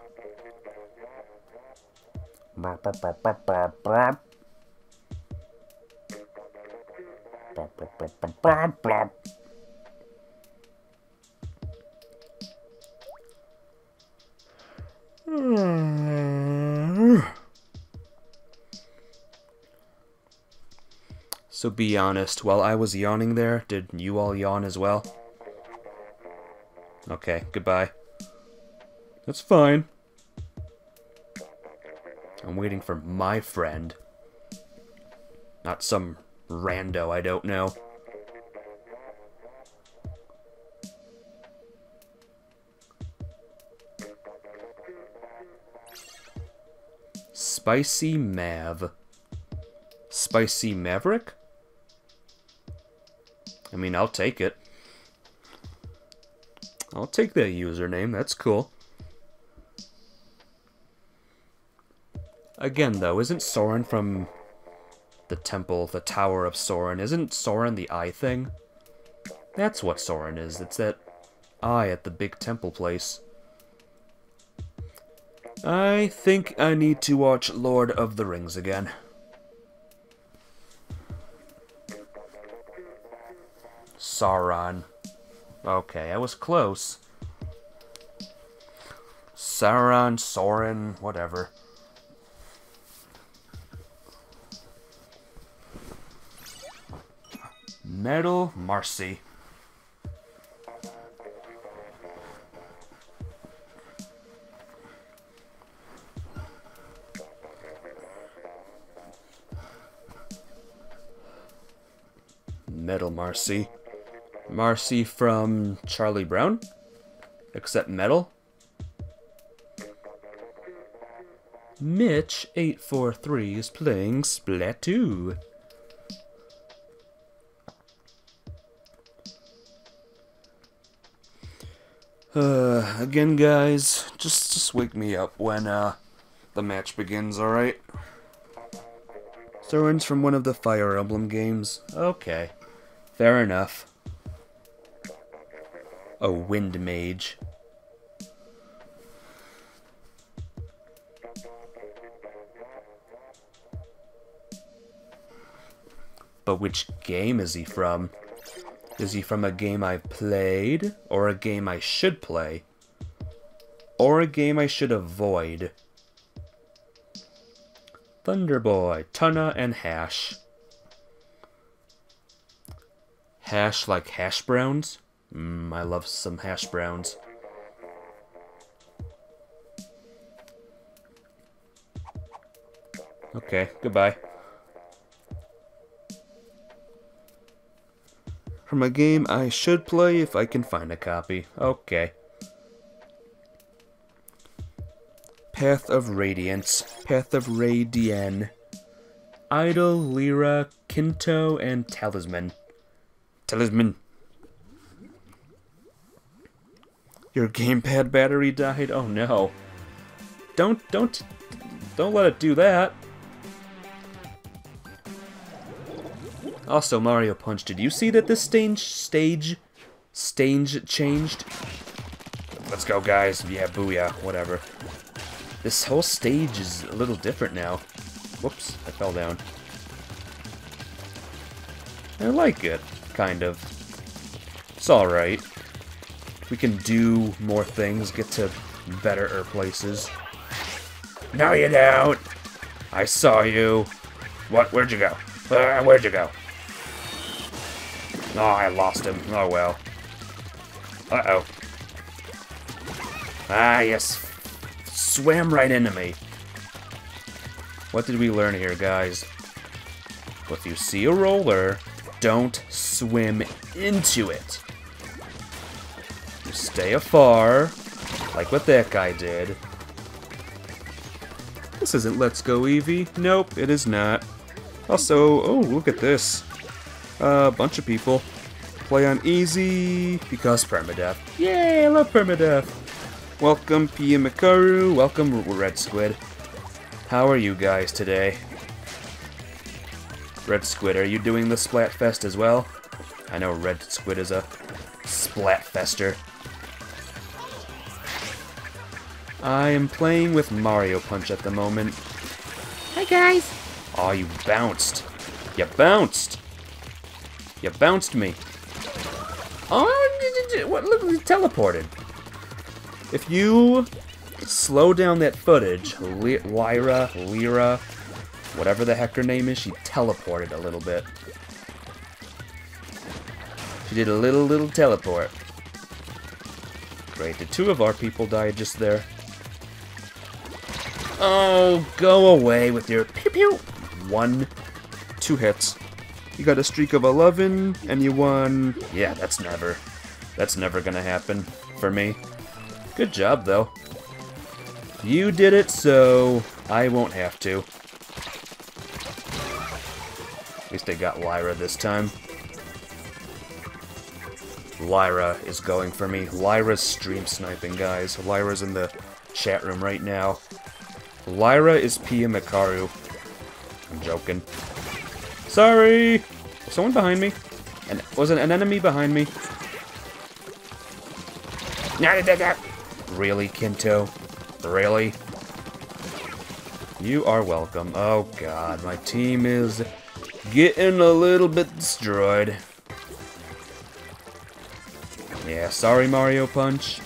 Hmm. So be honest, while I was yawning there, did you all yawn as well? Okay, goodbye. That's fine. I'm waiting for my friend. Not some rando I don't know. Spicy Mav. Spicy Maverick? I mean, I'll take it. I'll take that username, that's cool. Again, though, isn't Soren from the temple, the Tower of Soren, isn't Soren the eye thing? That's what Soren is, it's that eye at the big temple place. I think I need to watch Lord of the Rings again. Sauron. Okay, I was close. Sauron, Sauron, whatever. Metal Marcy. Metal Marcy. Marcy from Charlie Brown? Except metal? Mitch843 is playing Splatoon. Uh, again, guys, just just wake me up when uh the match begins, alright? Soren's from one of the Fire Emblem games. Okay, fair enough. A wind mage. But which game is he from? Is he from a game I've played? Or a game I should play? Or a game I should avoid? Thunderboy, Tuna, and Hash. Hash like hash browns? Mmm, I love some hash browns. Okay, goodbye. From a game I should play if I can find a copy. Okay. Path of Radiance, Path of Radian, Idol, Lyra, Kinto, and Talisman. Talisman. Your gamepad battery died? Oh no. Don't, don't, don't let it do that. Also, Mario Punch, did you see that this stage, stage, stage changed? Let's go, guys. Yeah, booyah, whatever. This whole stage is a little different now. Whoops, I fell down. I like it, kind of. It's alright. We can do more things, get to better places. No, you don't! I saw you. What? Where'd you go? Uh, where'd you go? Oh, I lost him. Oh, well. Uh-oh. Ah, yes. Swam right into me. What did we learn here, guys? If you see a roller, don't swim into it. Stay afar, like what that guy did. This isn't Let's Go Eevee. Nope, it is not. Also, oh, look at this. A uh, bunch of people play on easy because permadeath. Yay, I love permadeath. Welcome, Pia Mikaru. Welcome, Red Squid. How are you guys today? Red Squid, are you doing the Splatfest as well? I know Red Squid is a Splatfester. I am playing with Mario Punch at the moment. Hi, guys. Oh, you bounced. You bounced. You bounced me. Oh, what? Look, you teleported. If you slow down that footage, Lyra, Lyra, whatever the heck her name is, she teleported a little bit. She did a little, little teleport. Great, did two of our people die just there? Oh, go away with your pew pew. One, two hits. You got a streak of 11, and you won... Yeah, that's never... That's never gonna happen for me. Good job, though. You did it, so I won't have to. At least I got Lyra this time. Lyra is going for me. Lyra's stream sniping, guys. Lyra's in the chat room right now. Lyra is Pia Mikaru. I'm joking. Sorry! Someone behind me? And was it an enemy behind me? Really, Kinto? Really? You are welcome. Oh god, my team is getting a little bit destroyed. Yeah, sorry Mario Punch.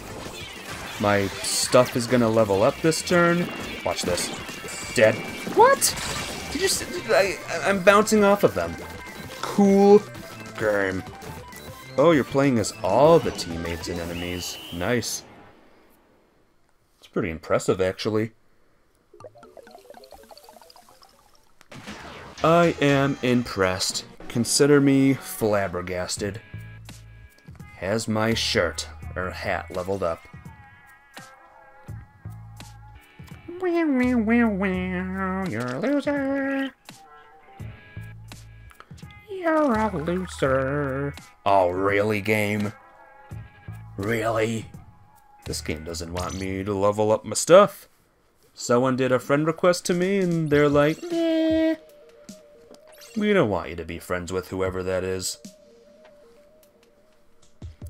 My stuff is gonna level up this turn. Watch this. Dead. What? Did you. I, I'm bouncing off of them. Cool game. Oh, you're playing as all the teammates and enemies. Nice. It's pretty impressive, actually. I am impressed. Consider me flabbergasted. Has my shirt, or hat, leveled up. Wow, wow, wow, wow, you're a loser. You're a loser. Oh, really, game? Really? This game doesn't want me to level up my stuff. Someone did a friend request to me, and they're like, we don't want you to be friends with whoever that is.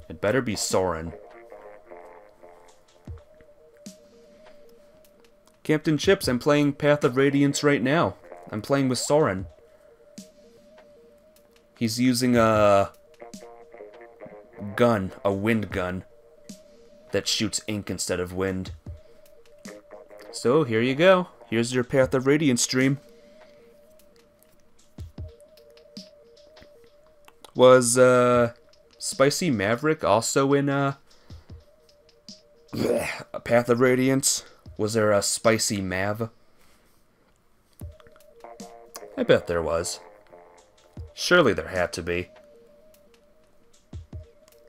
It better be Soren. Captain Chips, I'm playing Path of Radiance right now. I'm playing with Soren. He's using a gun, a wind gun, that shoots ink instead of wind. So, here you go. Here's your Path of Radiance stream. Was, uh, Spicy Maverick also in, uh, a Path of Radiance? Was there a Spicy Mav? I bet there was. Surely there had to be.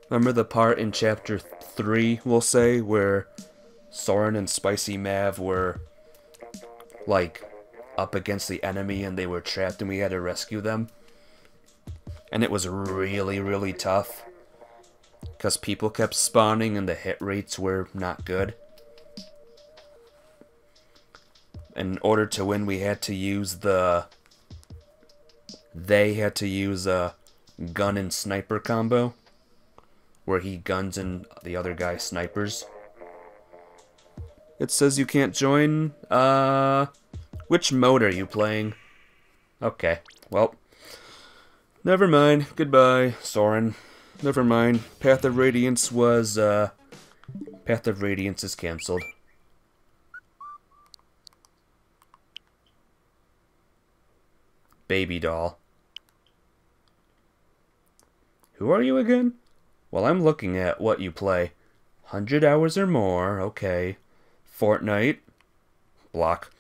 Remember the part in chapter 3, we'll say, where Soren and Spicy Mav were, like, up against the enemy and they were trapped and we had to rescue them? And it was really, really tough. Because people kept spawning and the hit rates were not good. In order to win, we had to use the they had to use a gun and sniper combo where he guns and the other guy snipers. It says you can't join. Uh, which mode are you playing? Okay, well, never mind. Goodbye, Soren. Never mind. Path of Radiance was, uh, Path of Radiance is cancelled. Baby doll. Who are you again? Well, I'm looking at what you play. 100 hours or more, okay. Fortnite, block.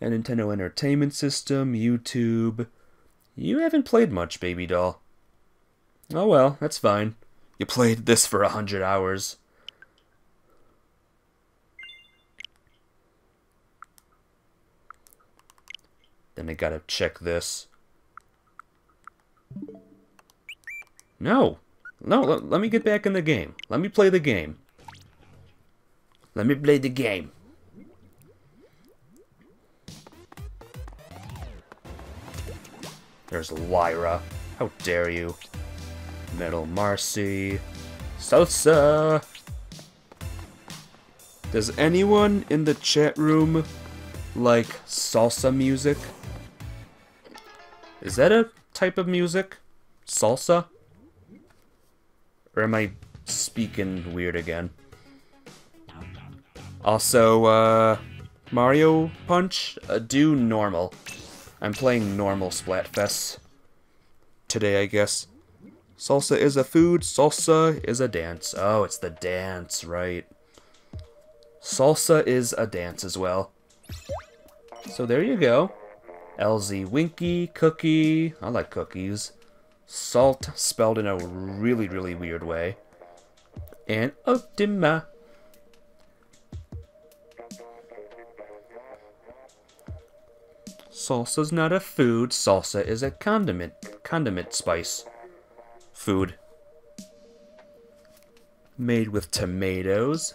A Nintendo Entertainment System, YouTube. You haven't played much, baby doll. Oh well, that's fine. You played this for a hundred hours. Then I gotta check this. No. No, let, let me get back in the game. Let me play the game. Let me play the game. There's Lyra. How dare you. Metal Marcy. Salsa! Does anyone in the chat room like salsa music? Is that a type of music? Salsa? Or am I speaking weird again? Also, uh, Mario Punch, uh, do normal. I'm playing normal Splatfest today, I guess. Salsa is a food, salsa is a dance. Oh, it's the dance, right. Salsa is a dance as well. So there you go. LZ Winky, cookie. I like cookies. Salt spelled in a really, really weird way. And Optima. Salsa's not a food. Salsa is a condiment. Condiment spice. Food. Made with tomatoes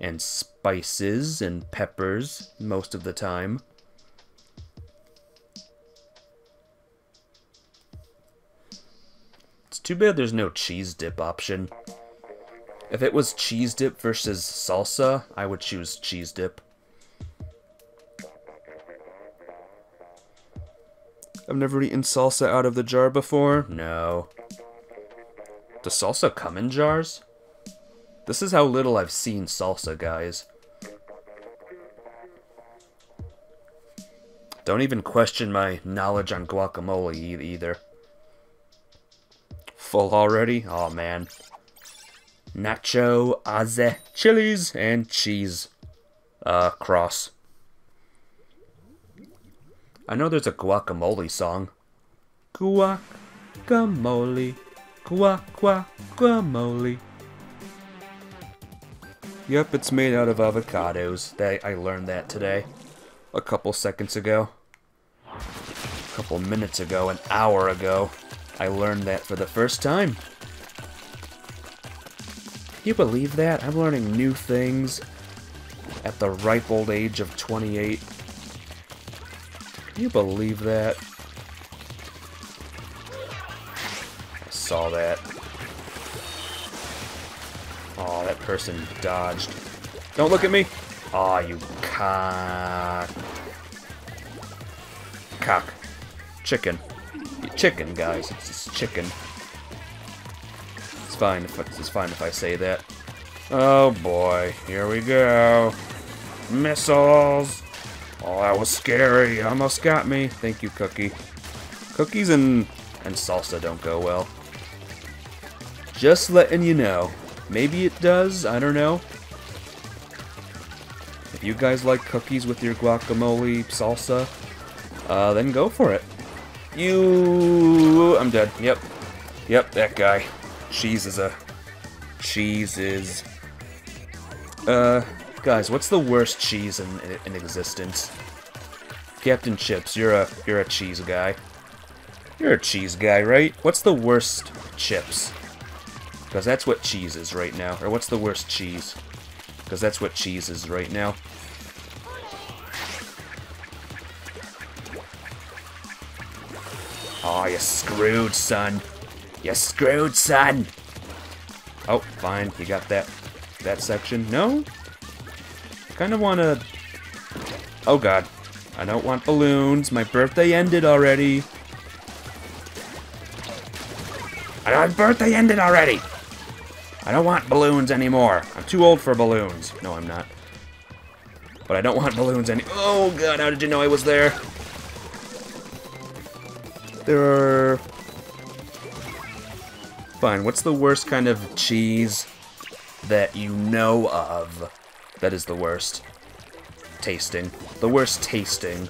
and spices and peppers most of the time. It's too bad there's no cheese dip option. If it was cheese dip versus salsa, I would choose cheese dip. I've never eaten salsa out of the jar before. No. Does salsa come in jars? This is how little I've seen salsa, guys. Don't even question my knowledge on guacamole e either. Full already? oh, man. Nacho, aze, chilies, and cheese. Uh, cross. I know there's a guacamole song. Guacamole, guac guacamole. Yep, it's made out of avocados. That I learned that today. A couple seconds ago. A couple minutes ago, an hour ago. I learned that for the first time. Can you believe that? I'm learning new things at the ripe old age of 28. Can you believe that? I saw that. Oh, that person dodged. Don't look at me! Aw, oh, you cock. Cock. Chicken. Chicken, guys. It's just chicken. It's fine if it's fine if I say that. Oh boy, here we go. Missiles! Oh, that was scary. Almost got me. Thank you, Cookie. Cookies and, and salsa don't go well. Just letting you know. Maybe it does, I don't know. If you guys like cookies with your guacamole salsa, uh, then go for it. You... I'm dead. Yep. Yep, that guy. Cheese is a... Cheese is... Uh, guys, what's the worst cheese in, in, in existence? Captain Chips, you're a you're a cheese guy. You're a cheese guy, right? What's the worst chips? Because that's what cheese is right now. Or what's the worst cheese? Because that's what cheese is right now. Aw, oh, you screwed, son. You screwed, son. Oh, fine. You got that that section. No? Kind of want to... Oh, God. I don't want balloons. My birthday ended already. My birthday ended already. I don't want balloons anymore. I'm too old for balloons. No, I'm not. But I don't want balloons any- Oh god, how did you know I was there? There are... Fine, what's the worst kind of cheese that you know of that is the worst? Tasting. The worst tasting.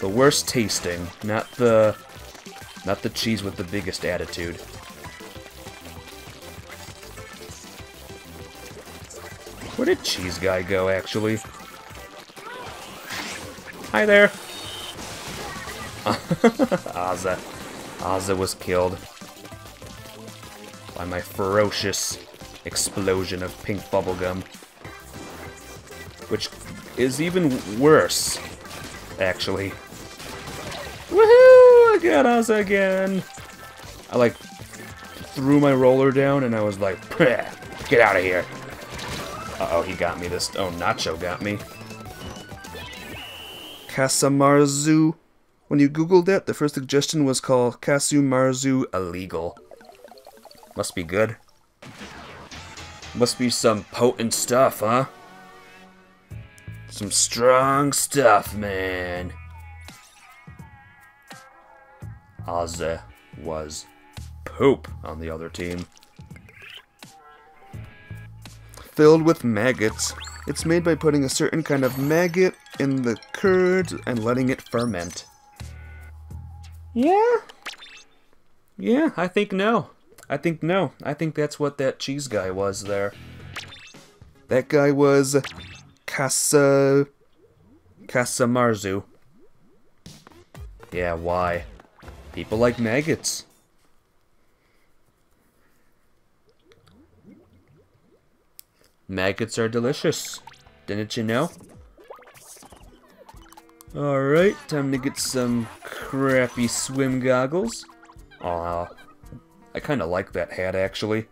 The worst tasting, not the not the cheese with the biggest attitude. Where did Cheese Guy go, actually? Hi there! Ozza. Ozza was killed by my ferocious explosion of pink bubblegum. Which is even worse, actually. Woohoo! I got us again! I, like, threw my roller down, and I was like, get out of here. Uh-oh, he got me this... Oh, Nacho got me. Casamarzu. When you googled that, the first suggestion was called Casumarzu illegal. Must be good. Must be some potent stuff, huh? Some strong stuff, man. Ozzy was poop on the other team. Filled with maggots. It's made by putting a certain kind of maggot in the curd and letting it ferment. Yeah? Yeah, I think no. I think no. I think that's what that cheese guy was there. That guy was Casa... Casamarzu. Yeah, why? People like maggots. Maggots are delicious. Didn't you know? Alright, time to get some crappy swim goggles. Aw, I kinda like that hat actually.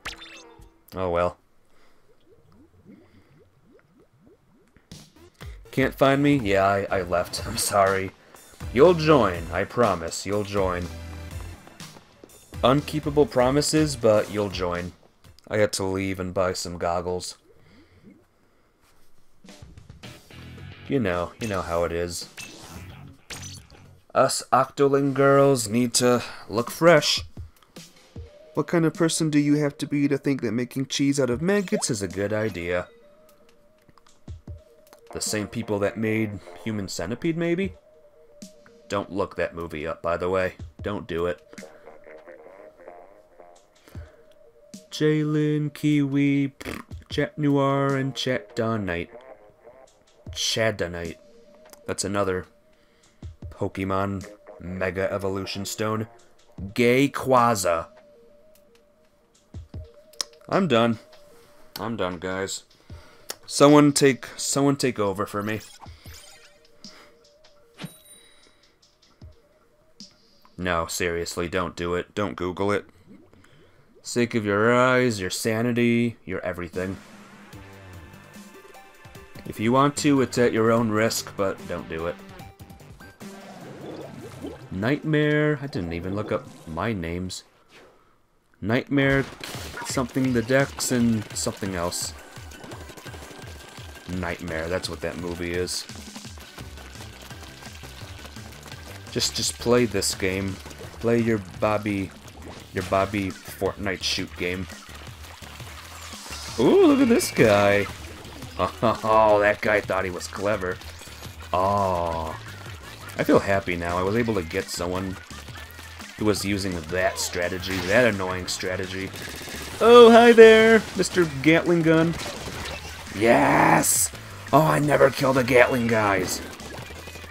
Oh well. Can't find me? Yeah, I, I left. I'm sorry. You'll join, I promise. You'll join. Unkeepable promises, but you'll join. I had to leave and buy some goggles. You know, you know how it is. Us Octoling girls need to look fresh. What kind of person do you have to be to think that making cheese out of maggots is a good idea? The same people that made Human Centipede, maybe? Don't look that movie up, by the way. Don't do it. Jalen, Kiwi, Chat Noir, and Chat Donite. Chadonite. That's another Pokemon Mega Evolution Stone. Gay Quaza. I'm done. I'm done, guys. Someone take someone take over for me. No, seriously, don't do it. Don't Google it. Sake of your eyes, your sanity, your everything. If you want to, it's at your own risk, but don't do it. Nightmare, I didn't even look up my names. Nightmare, something the decks, and something else. Nightmare, that's what that movie is. Just just play this game. Play your Bobby your Bobby Fortnite shoot game. Ooh, look at this guy. Oh, that guy thought he was clever. Oh. I feel happy now. I was able to get someone was using that strategy, that annoying strategy. Oh, hi there, Mr. Gatling Gun. Yes! Oh, I never kill the Gatling guys.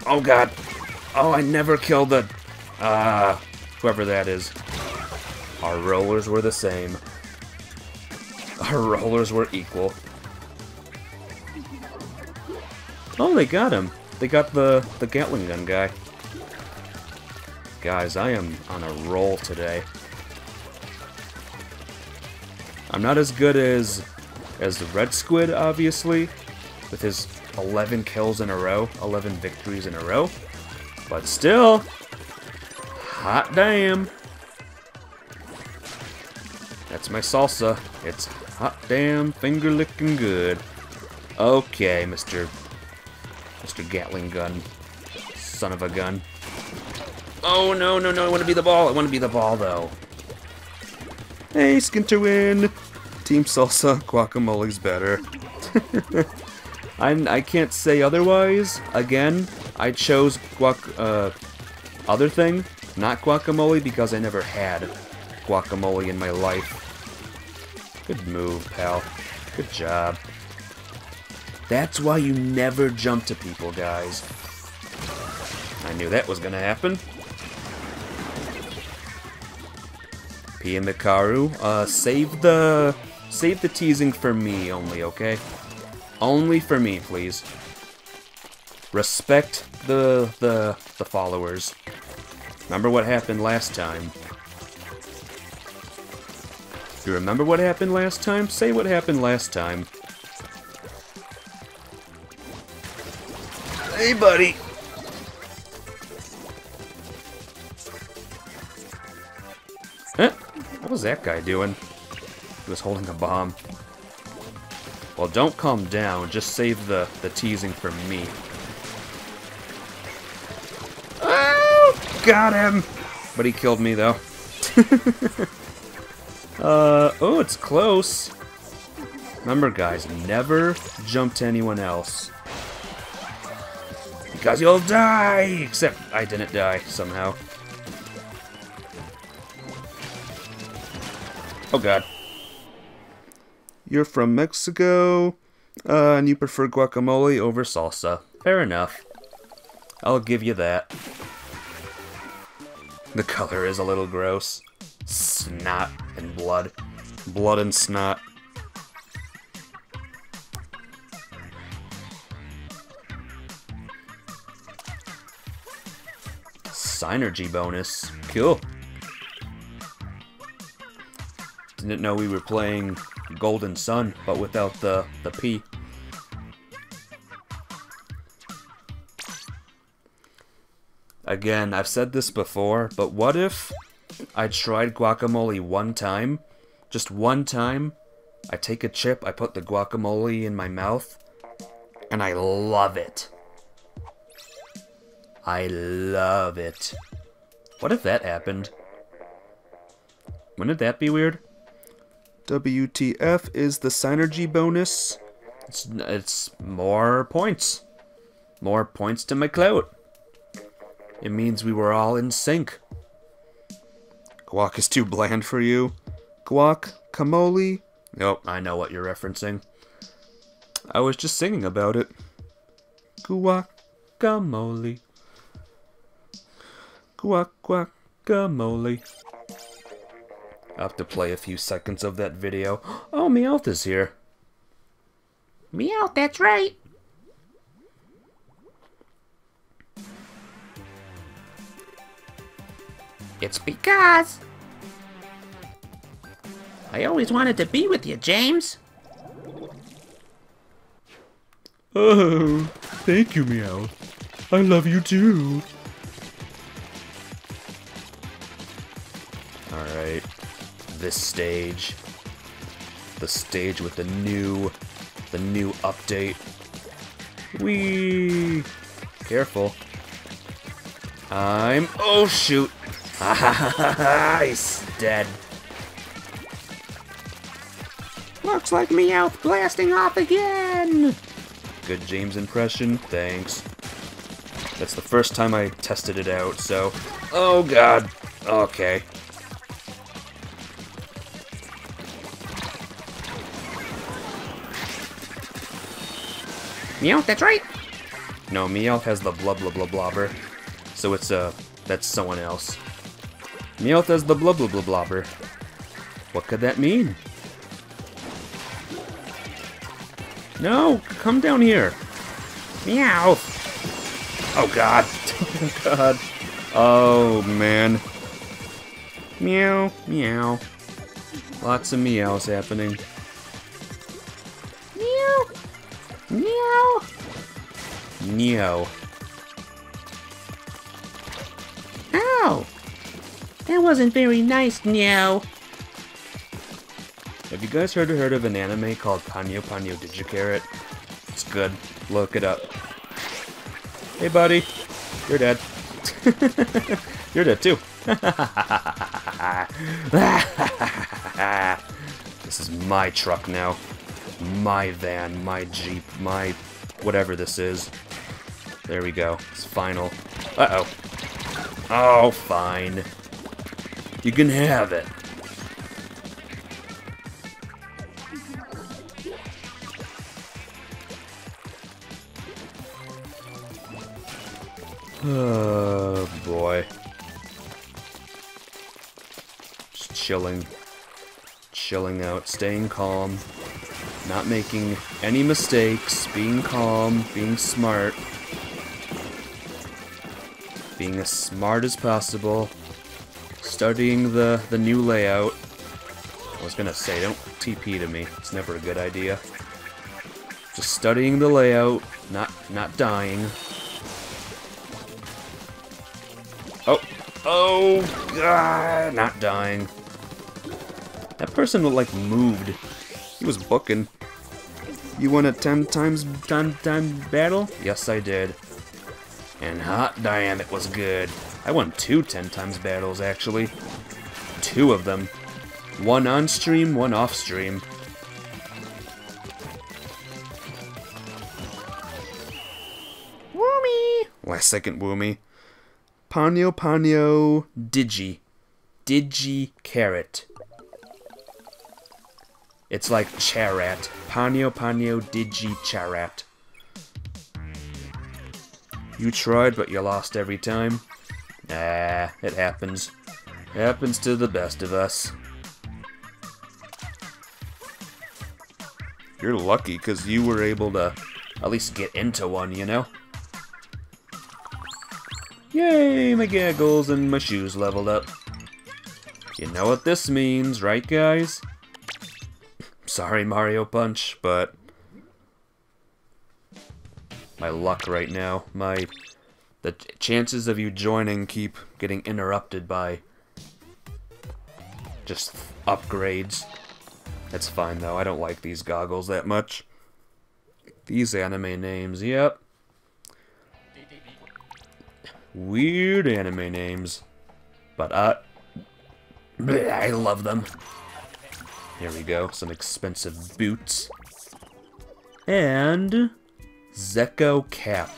Oh, God. Oh, I never killed the... Uh, whoever that is. Our rollers were the same. Our rollers were equal. Oh, they got him. They got the, the Gatling gun guy. Guys, I am on a roll today. I'm not as good as as the Red Squid, obviously, with his 11 kills in a row, 11 victories in a row. But still, hot damn. That's my salsa. It's hot damn finger licking good. Okay, Mr. Mr. Gatling gun. Son of a gun. Oh, no, no, no, I want to be the ball. I want to be the ball, though. Hey, Skinterwin. Team Salsa, guacamole's better. I, I can't say otherwise. Again, I chose guac, uh, other thing, not guacamole, because I never had guacamole in my life. Good move, pal. Good job. That's why you never jump to people, guys. I knew that was gonna happen. Pia Mikaru, uh, save the... Save the teasing for me only, okay? Only for me, please. Respect the, the, the followers. Remember what happened last time. Do You remember what happened last time? Say what happened last time. Hey, buddy! Huh? Was that guy doing? He was holding a bomb. Well, don't calm down. Just save the, the teasing for me. Oh! Got him! But he killed me, though. uh, oh, it's close. Remember, guys, never jump to anyone else. Because you'll die! Except I didn't die, somehow. Oh god. You're from Mexico, uh, and you prefer guacamole over salsa. Fair enough. I'll give you that. The color is a little gross. Snot and blood. Blood and snot. Synergy bonus. Cool. Didn't know we were playing Golden Sun, but without the, the P. Again, I've said this before, but what if I tried guacamole one time? Just one time? I take a chip, I put the guacamole in my mouth, and I love it. I love it. What if that happened? Wouldn't that be weird? WTF is the synergy bonus. It's, it's more points. More points to my clout. It means we were all in sync. Guac is too bland for you. Guac, camole. Nope, I know what you're referencing. I was just singing about it. Guacamole. Guac, guacamole. I have to play a few seconds of that video. Oh, Meowth is here. Meow, that's right. It's because... I always wanted to be with you, James. Oh, thank you, Meowth. I love you too. Alright. This stage. The stage with the new... The new update. Wee. Careful. I'm... Oh, shoot! He's dead. Looks like Meowth blasting off again. Good James impression, thanks. That's the first time I tested it out, so... Oh god! Okay. Meowth, that's right. No, Meowth has the blah blah blah blobber. So it's, uh, that's someone else. Meowth has the blah blah blah blobber. What could that mean? No, come down here. Meowth. Oh god. oh god. Oh man. Meow, meow. Lots of meows happening. Meow. Neo. Ow. That wasn't very nice, Meow. Have you guys heard heard of an anime called Panyo Panyo Digicarrot? It's good. Look it up. Hey buddy. You're dead. You're dead too. this is my truck now. My van, my Jeep, my whatever this is. There we go. It's final. Uh-oh. Oh, fine. You can have it. Oh, boy. Just chilling. Chilling out, staying calm. Not making any mistakes, being calm, being smart. Being as smart as possible. Studying the, the new layout. I was gonna say, don't TP to me. It's never a good idea. Just studying the layout, not not dying. Oh, oh, God, not dying. That person like moved. He was booking. You won a 10 times 10 time battle? Yes, I did. And hot damn, it was good. I won two 10 times battles, actually. Two of them. One on stream, one off stream. Woomy! Last second Woomy. Ponyo Ponyo Digi. Digi Carrot. It's like Charat. Ponyo Ponyo Digi Charat. You tried, but you lost every time. Nah, it happens. Happens to the best of us. You're lucky because you were able to at least get into one, you know? Yay, my gaggles and my shoes leveled up. You know what this means, right guys? Sorry, Mario Punch, but... My luck right now, my... The chances of you joining keep getting interrupted by... Just upgrades. That's fine though, I don't like these goggles that much. These anime names, yep. Weird anime names. But uh... I love them. Here we go, some expensive boots. And... Zekko cap.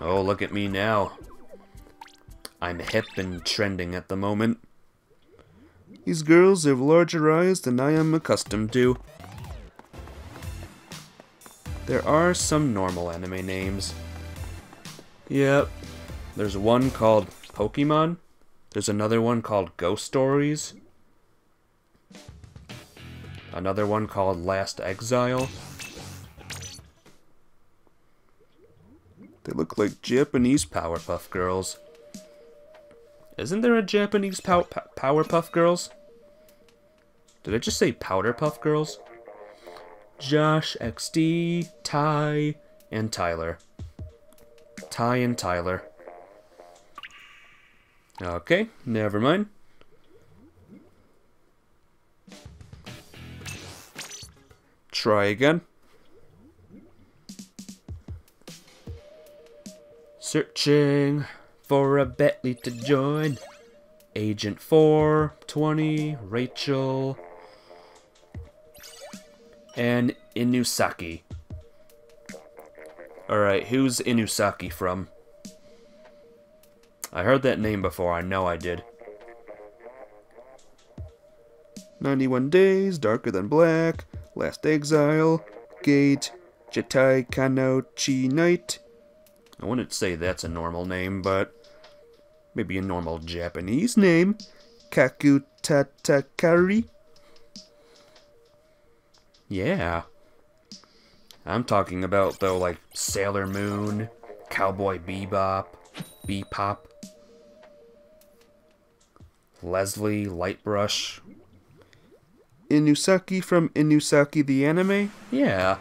Oh, look at me now. I'm hip and trending at the moment. These girls have larger eyes than I am accustomed to. There are some normal anime names. Yep. There's one called Pokemon. There's another one called Ghost Stories. Another one called Last Exile. They look like Japanese Powerpuff Girls. Isn't there a Japanese pow Powerpuff Girls? Did I just say Powderpuff Girls? Josh, XD, Ty, and Tyler. Ty and Tyler. Okay, never mind. Try again. Searching for a Bentley to join. Agent 420, Rachel, and Inusaki. Alright, who's Inusaki from? I heard that name before, I know I did. 91 Days, Darker Than Black, Last Exile, Gate, Jitai Kanochi Night. I wouldn't say that's a normal name, but maybe a normal Japanese name. Kaku Tatakari. Yeah. I'm talking about, though, like Sailor Moon, Cowboy Bebop, Bebop, Leslie Lightbrush. Inusaki from Inusaki the anime? Yeah.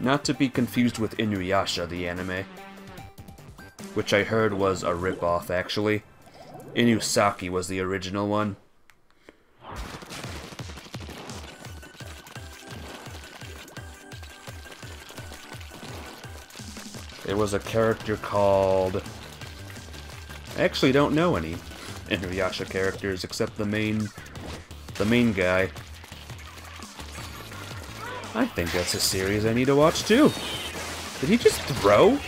Not to be confused with Inuyasha the anime. Which I heard was a ripoff, actually. Inusaki was the original one. There was a character called... I actually don't know any Inuyasha characters except the main... the main guy. I think that's a series I need to watch too. Did he just throw?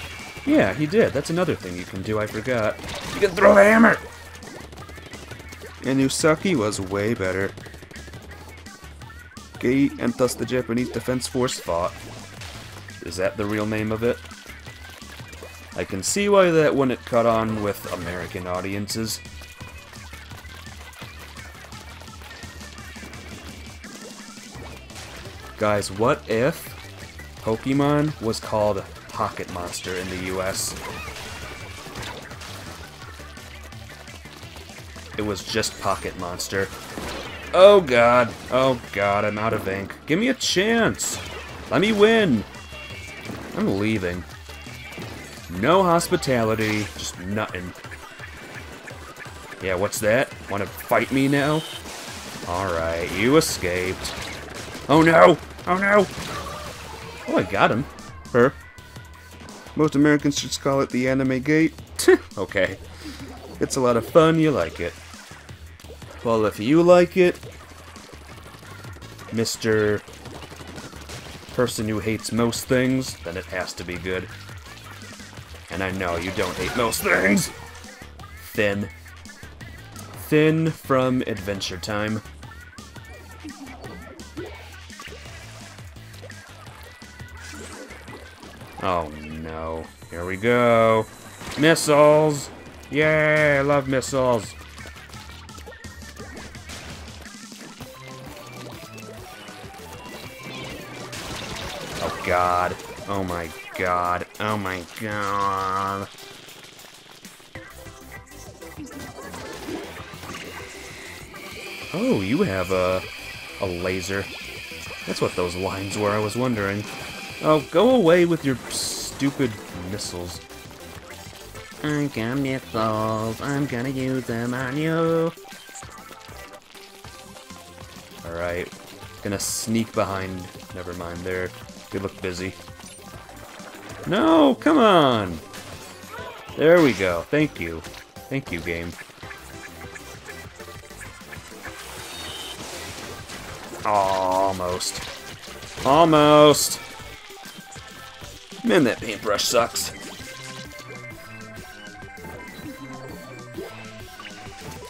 Yeah, he did. That's another thing you can do, I forgot. You can throw a hammer! Inusaki was way better. Gate and thus the Japanese Defense Force fought. Is that the real name of it? I can see why that wouldn't cut on with American audiences. Guys, what if Pokemon was called Pocket Monster in the US? It was just Pocket Monster. Oh god, oh god, I'm out of ink. Give me a chance! Let me win! I'm leaving. No hospitality, just nothing. Yeah, what's that? Want to fight me now? Alright, you escaped. Oh no! Oh no! Oh, I got him. Her. Most Americans should call it the anime gate. okay. It's a lot of fun, you like it. Well, if you like it, Mr. Person who hates most things, then it has to be good. And I know you don't hate most things! Thin. Finn from Adventure Time. Oh no. Here we go. Missiles! Yay, I love missiles. Oh god. Oh my god. Oh my god. Oh, you have a, a laser. That's what those lines were, I was wondering. Oh, go away with your stupid missiles. I got missiles. I'm gonna use them on you. Alright. Gonna sneak behind. Never mind, there. They look busy. No, come on! There we go. Thank you. Thank you, game. Almost. Almost. Man, that paintbrush sucks.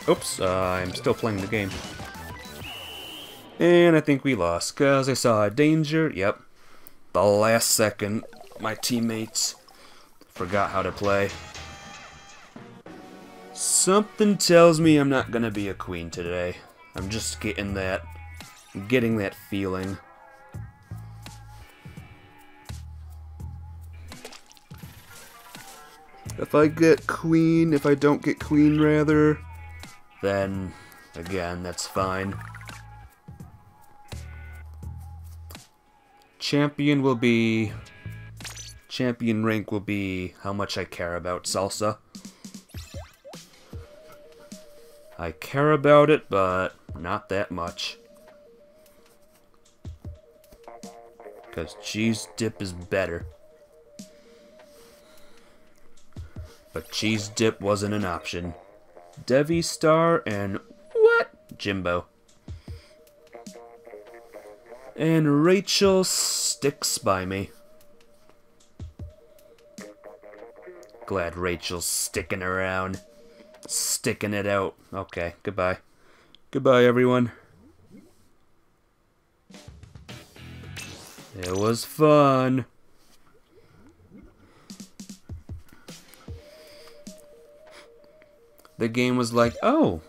Oops, uh, I'm still playing the game. And I think we lost, because I saw a danger. Yep. The last second, my teammates forgot how to play. Something tells me I'm not gonna be a queen today. I'm just getting that getting that feeling. If I get queen, if I don't get queen rather, then again, that's fine. Champion will be... Champion rank will be how much I care about salsa. I care about it, but not that much. Because cheese dip is better. But cheese dip wasn't an option. Devi Star and what? Jimbo. And Rachel sticks by me. Glad Rachel's sticking around. Sticking it out. Okay, goodbye. Goodbye, everyone. It was fun. The game was like, oh,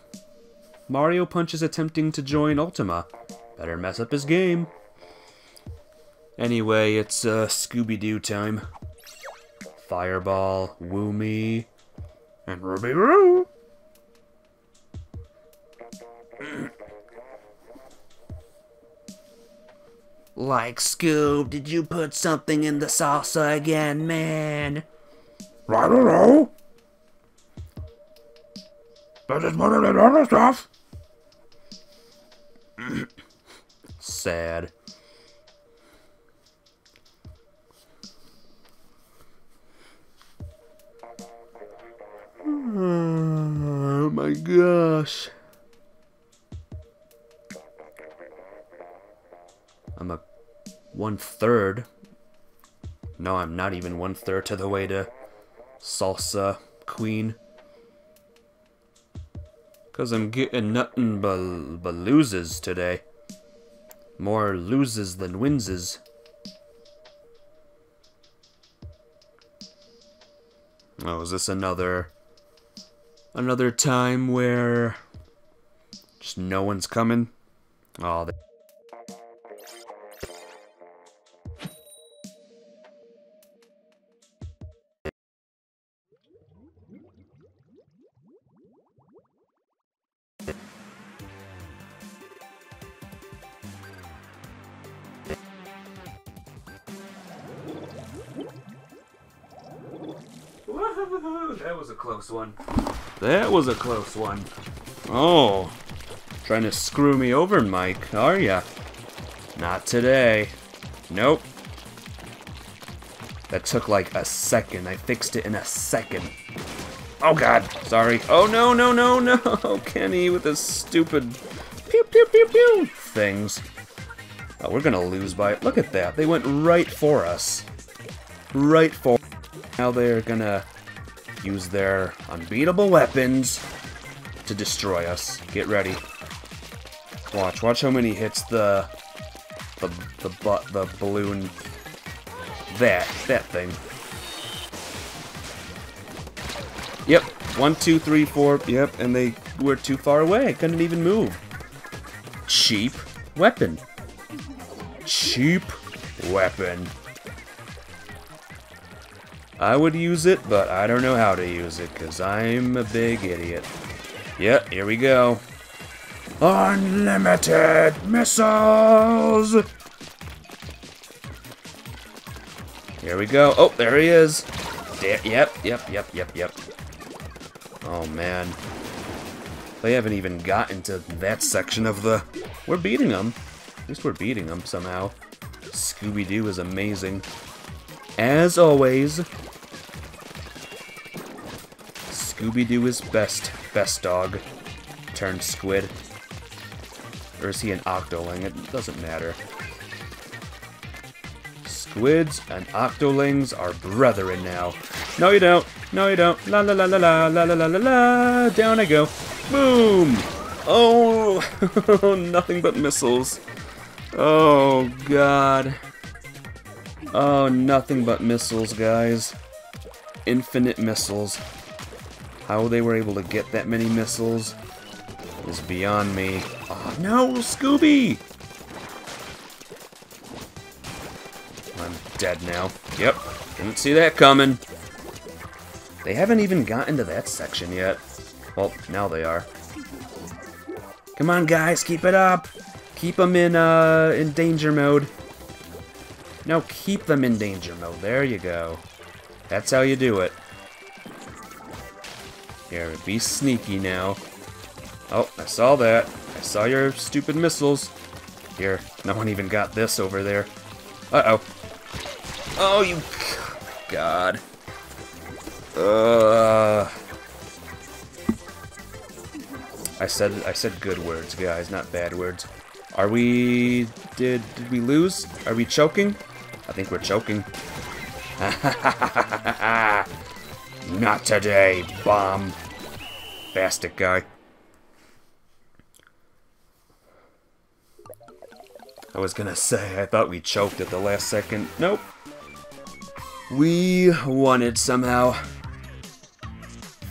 Mario Punch is attempting to join Ultima. Better mess up his game. Anyway, it's uh, Scooby-Doo time. Fireball, Woomy, and Ruby Roo. Like Scoob, did you put something in the salsa again, man? I don't know. But it's better than other stuff. Sad. Oh my gosh. I'm a one third. No, I'm not even one third to the way to salsa queen. Cause I'm getting nothing but, but loses today. More loses than winses. Oh, is this another another time where just no one's coming? Oh, close one. That was a close one. Oh. Trying to screw me over, Mike, are ya? Not today. Nope. That took like a second. I fixed it in a second. Oh god, sorry. Oh no, no, no, no! Kenny with his stupid pew pew pew pew things. Oh, we're gonna lose by Look at that. They went right for us. Right for. Now they're gonna use their unbeatable weapons to destroy us. Get ready. Watch, watch how many hits the the the butt the balloon that that thing. Yep, one, two, three, four. Yep, and they were too far away. Couldn't even move. Cheap weapon. Cheap weapon. I would use it, but I don't know how to use it, because I'm a big idiot. Yep, here we go. Unlimited missiles! Here we go. Oh, there he is. Yep, yep, yep, yep, yep. Oh, man. They haven't even gotten to that section of the... We're beating them. At least we're beating them somehow. Scooby-Doo is amazing. As always, Scooby-Doo is best. Best dog. Turned squid. Or is he an octoling? It doesn't matter. Squids and octolings are brethren now. No, you don't. No, you don't. La la la la la la la la la la. Down I go. Boom. Oh, nothing but missiles. Oh, God. Oh, nothing but missiles, guys. Infinite missiles. How they were able to get that many missiles is beyond me. Oh, no, Scooby! I'm dead now. Yep, didn't see that coming. They haven't even gotten to that section yet. Well, now they are. Come on, guys, keep it up. Keep them in, uh, in danger mode. No, keep them in danger mode. There you go. That's how you do it. Here, be sneaky now. Oh, I saw that. I saw your stupid missiles. Here, no one even got this over there. Uh-oh. Oh, you... God. Uh... I said I said good words, guys, not bad words. Are we... Did, did we lose? Are we choking? I think we're choking. not today, bomb. Bastic guy. I was gonna say, I thought we choked at the last second. Nope. We won it somehow.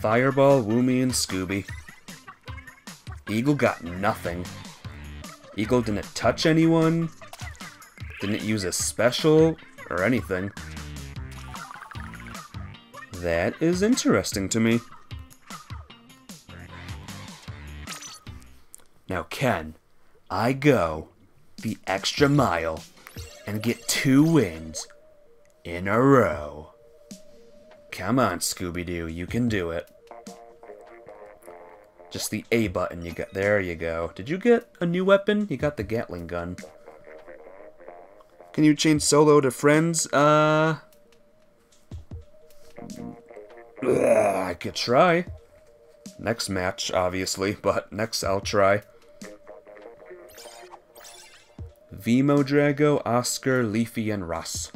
Fireball, Woomy, and Scooby. Eagle got nothing. Eagle didn't touch anyone, didn't use a special, or anything. That is interesting to me. Now, Ken, I go the extra mile and get two wins in a row. Come on, Scooby-Doo, you can do it. Just the A button you got. There you go. Did you get a new weapon? You got the Gatling gun. Can you change solo to friends? Uh... Ugh, I could try. Next match, obviously, but next I'll try. Vimo Drago, Oscar, Leafy, and Ross.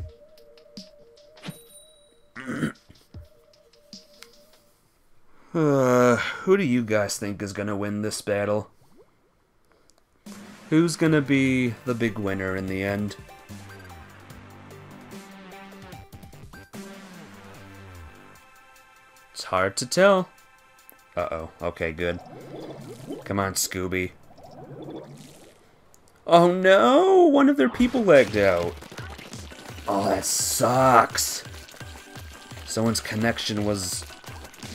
uh, who do you guys think is gonna win this battle? Who's gonna be the big winner in the end? It's hard to tell. Uh-oh. Okay, good. Come on, Scooby. Oh no! One of their people lagged out. Oh, that sucks. Someone's connection was...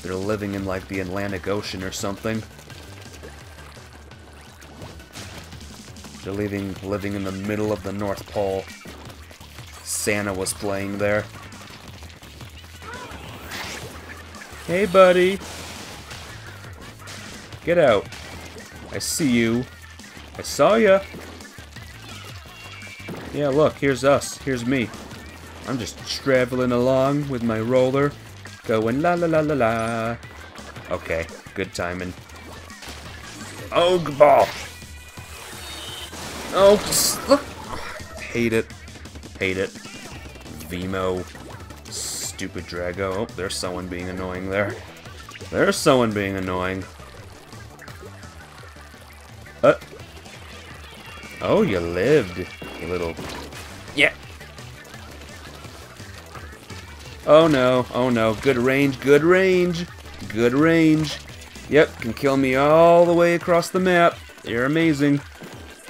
They're living in, like, the Atlantic Ocean or something. They're living, living in the middle of the North Pole. Santa was playing there. Hey, buddy. Get out. I see you. I saw ya. Yeah, look, here's us. Here's me. I'm just traveling along with my roller, going la la la la la. Okay, good timing. Oh, ball. Oh, look. Hate it. Hate it. Vimo. Stupid Drago. Oh, there's someone being annoying there. There's someone being annoying. Uh. Oh, you lived, you little... Yeah. Oh no, oh no. Good range, good range. Good range. Yep, can kill me all the way across the map. You're amazing.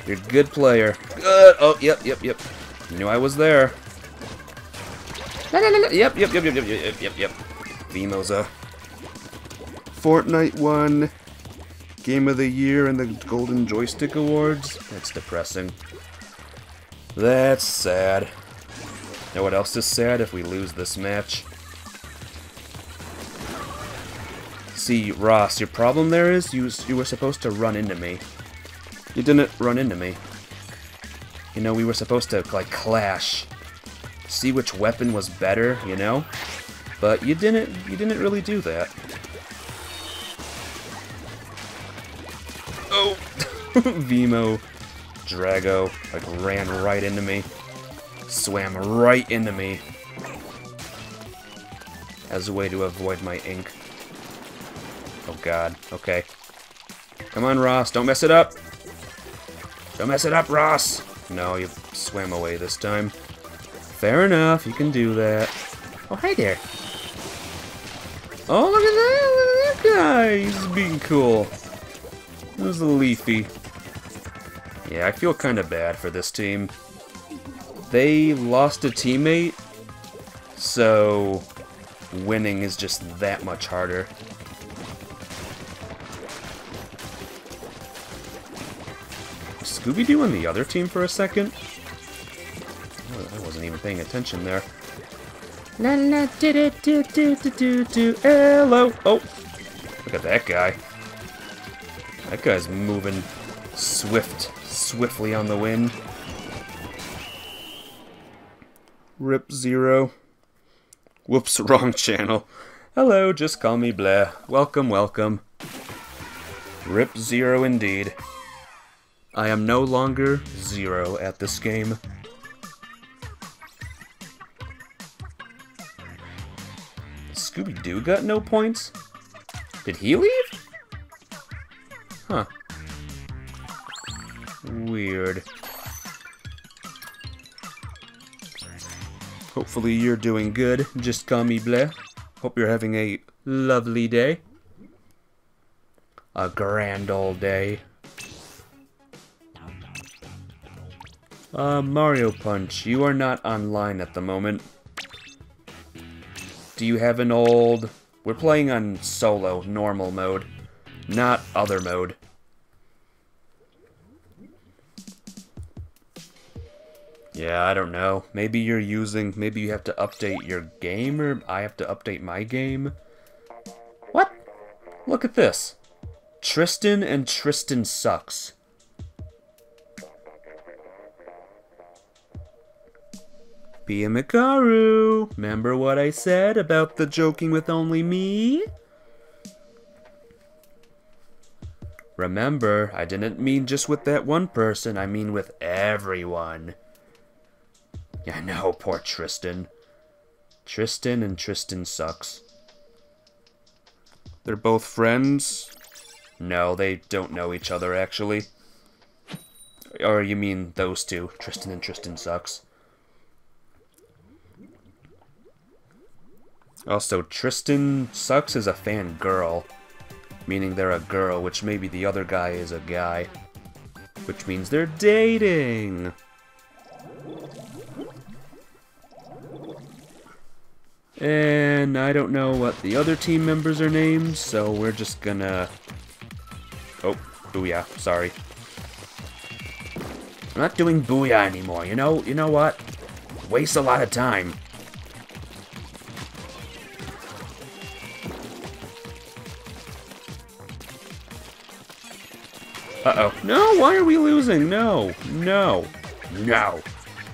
You're a good player. Good. Oh, yep, yep, yep. Knew I was there. La, la, la, la. Yep, yep, yep, yep, yep, yep, yep, yep. Vimo's a Fortnite won Game of the Year in the Golden Joystick Awards. That's depressing. That's sad. Know what else is sad if we lose this match? See, Ross, your problem there is you, you were supposed to run into me. You didn't run into me. You know, we were supposed to, like, clash. See which weapon was better, you know? But you didn't, you didn't really do that. Vimo, Drago, like, ran right into me. Swam right into me. As a way to avoid my ink. Oh god, okay. Come on, Ross, don't mess it up! Don't mess it up, Ross! No, you swam away this time. Fair enough, you can do that. Oh, hi there. Oh, look at that! Look at that guy! He's being cool. There's a Leafy. Yeah, I feel kind of bad for this team. They lost a teammate, so winning is just that much harder. Scooby-Doo on the other team for a second? I wasn't even paying attention there. La la do do do do do do do hello. Oh, look at that guy. That guy's moving swift, swiftly on the wind. Rip Zero. Whoops, wrong channel. Hello, just call me Blair. Welcome, welcome. Rip Zero indeed. I am no longer zero at this game. Scooby-Doo got no points? Did he leave? Huh. Weird. Hopefully you're doing good. Just call me Blair. Hope you're having a lovely day. A grand old day. Uh, Mario Punch, you are not online at the moment. Do you have an old... We're playing on solo, normal mode, not other mode. Yeah, I don't know. Maybe you're using... Maybe you have to update your game, or I have to update my game? What? Look at this. Tristan and Tristan sucks. Pia Mikaru, remember what I said about the joking with only me? Remember, I didn't mean just with that one person, I mean with everyone. Yeah, I know, poor Tristan. Tristan and Tristan sucks. They're both friends? No, they don't know each other, actually. Or you mean those two, Tristan and Tristan sucks. Also, Tristan sucks as a fan girl, meaning they're a girl, which maybe the other guy is a guy, which means they're dating. And I don't know what the other team members are named, so we're just gonna... Oh, Booyah, sorry. I'm not doing Booyah anymore, you know? You know what? Waste a lot of time. Uh-oh. No, why are we losing? No, no, no,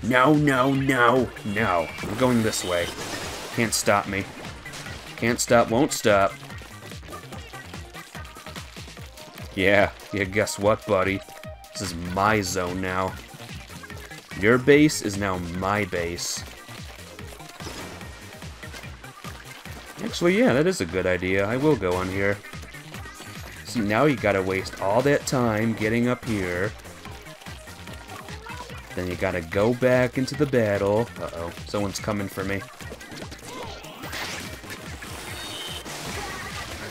no, no, no, no. I'm going this way. Can't stop me. Can't stop, won't stop. Yeah, yeah, guess what, buddy? This is my zone now. Your base is now my base. Actually, yeah, that is a good idea. I will go on here. See, now you gotta waste all that time getting up here. Then you gotta go back into the battle. Uh-oh, someone's coming for me.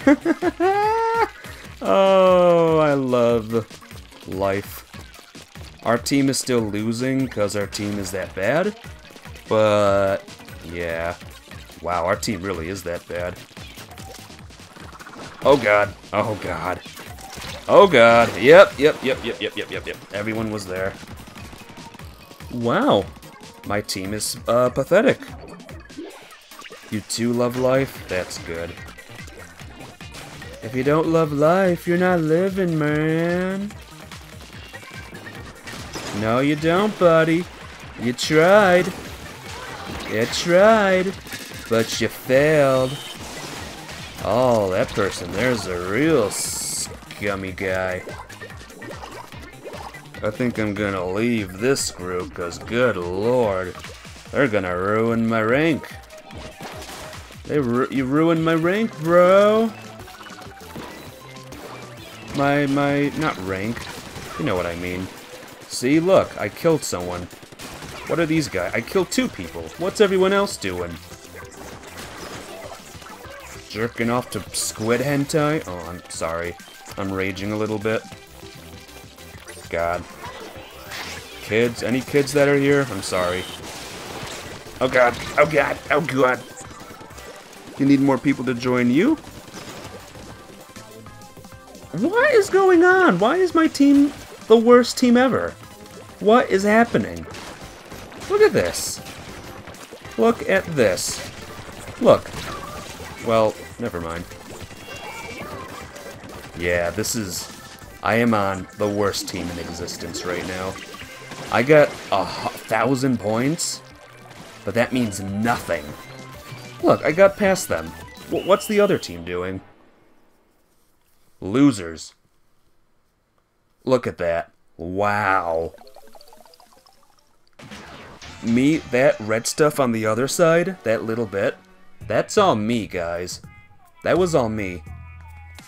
oh, I love life. Our team is still losing because our team is that bad. But, yeah. Wow, our team really is that bad. Oh god. Oh god. Oh god. Yep, yep, yep, yep, yep, yep, yep, yep. Everyone was there. Wow. My team is, uh, pathetic. You too love life? That's good. If you don't love life, you're not living, man. No, you don't, buddy. You tried. You tried, but you failed. Oh, that person there's a real scummy guy. I think I'm gonna leave this group, cause good lord, they're gonna ruin my rank. They ru you ruined my rank, bro. My, my, not rank. You know what I mean. See, look, I killed someone. What are these guys? I killed two people. What's everyone else doing? Jerking off to squid hentai? Oh, I'm sorry. I'm raging a little bit. God. Kids? Any kids that are here? I'm sorry. Oh god. Oh god. Oh god. You need more people to join you? What is going on? Why is my team the worst team ever? What is happening? Look at this. Look at this. Look. Well, never mind. Yeah, this is... I am on the worst team in existence right now. I got a thousand points, but that means nothing. Look, I got past them. W what's the other team doing? Losers. Look at that. Wow. Me, that red stuff on the other side, that little bit, that's all me, guys. That was all me.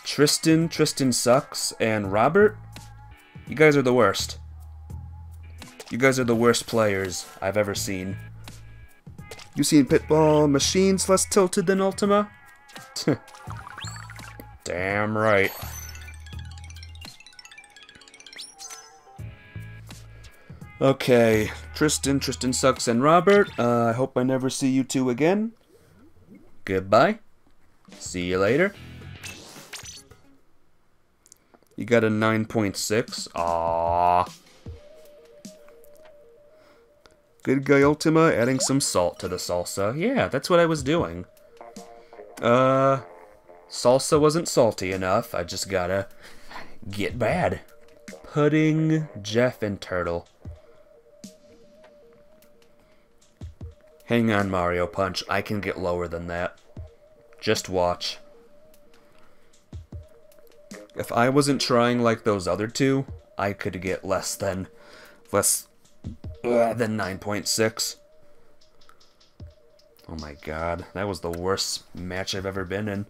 Tristan, Tristan sucks, and Robert, you guys are the worst. You guys are the worst players I've ever seen. You seen Pitball machines less tilted than Ultima? Damn right. Okay, Tristan, Tristan sucks, and Robert. Uh, I hope I never see you two again. Goodbye. See you later. You got a 9.6. Aww. Good guy Ultima adding some salt to the salsa. Yeah, that's what I was doing. Uh, salsa wasn't salty enough. I just gotta get bad. Pudding, Jeff, and Turtle. Hang on, Mario Punch. I can get lower than that. Just watch. If I wasn't trying like those other two, I could get less than... less uh, than 9.6. Oh my god, that was the worst match I've ever been in.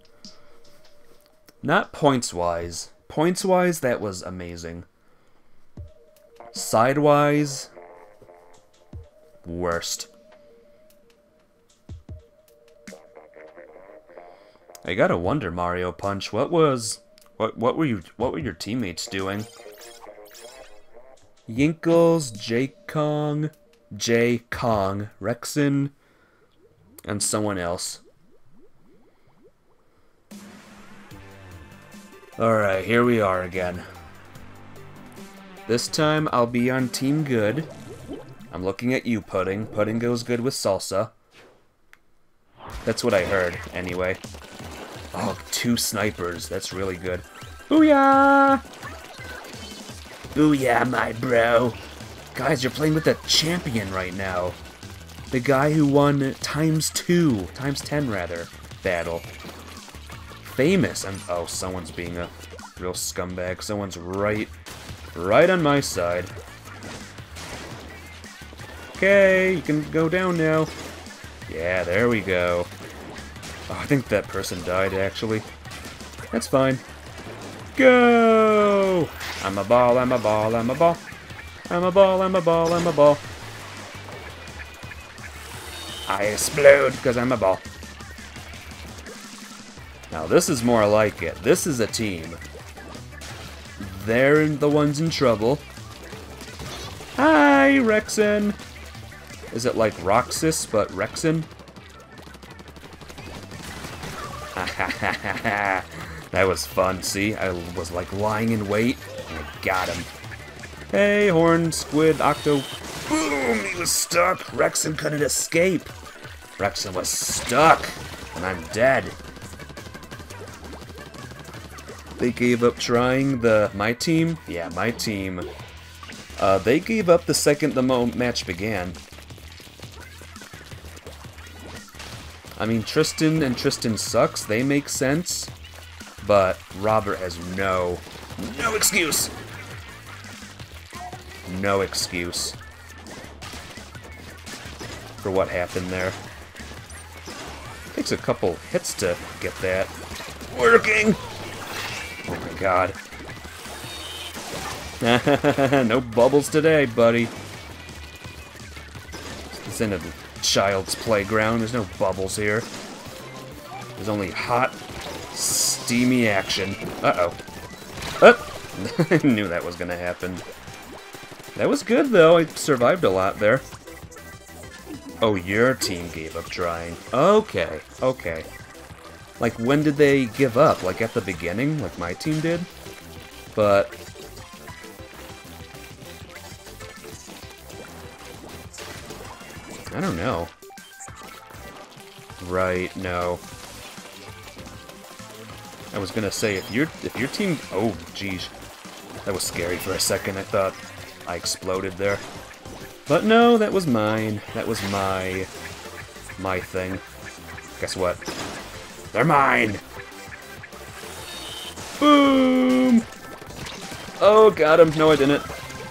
Not points-wise. Points-wise, that was amazing. Sidewise, worst. I gotta wonder, Mario Punch, what was... What, what were you... What were your teammates doing? Yinkles, J. Kong, J. Kong, Rexon, and someone else. Alright, here we are again. This time I'll be on Team Good. I'm looking at you, Pudding. Pudding goes good with salsa. That's what I heard, anyway. Oh, two snipers. That's really good. Booyah! Booyah, my bro. Guys, you're playing with a champion right now. The guy who won times two, times ten rather, battle. Famous. I'm, oh, someone's being a real scumbag. Someone's right, right on my side. Okay, you can go down now. Yeah, there we go. Oh, I think that person died, actually. That's fine. Go! I'm a ball, I'm a ball, I'm a ball. I'm a ball, I'm a ball, I'm a ball. I explode because I'm a ball. Now this is more like it. This is a team. They're the ones in trouble. Hi, Rexen. Is it like Roxas, but Rexen? that was fun, see? I was like lying in wait, and I got him. Hey, Horn, Squid, Octo. Boom! He was stuck! Rexen couldn't escape! Rexen was stuck, and I'm dead. They gave up trying the... my team? Yeah, my team. Uh, they gave up the second the match began. I mean, Tristan and Tristan sucks. They make sense. But Robert has no, no excuse. No excuse for what happened there. Takes a couple hits to get that working. Oh my god. no bubbles today, buddy. This in a child's playground. There's no bubbles here. There's only hot, steamy action. Uh-oh. Oh! Uh, I knew that was gonna happen. That was good, though. I survived a lot there. Oh, your team gave up trying. Okay, okay. Like, when did they give up? Like, at the beginning? Like my team did? But... I don't know. Right, no. I was gonna say, if your if your team... Oh, jeez. That was scary for a second. I thought I exploded there. But no, that was mine. That was my... my thing. Guess what? They're mine! Boom! Oh, got him. No, I didn't.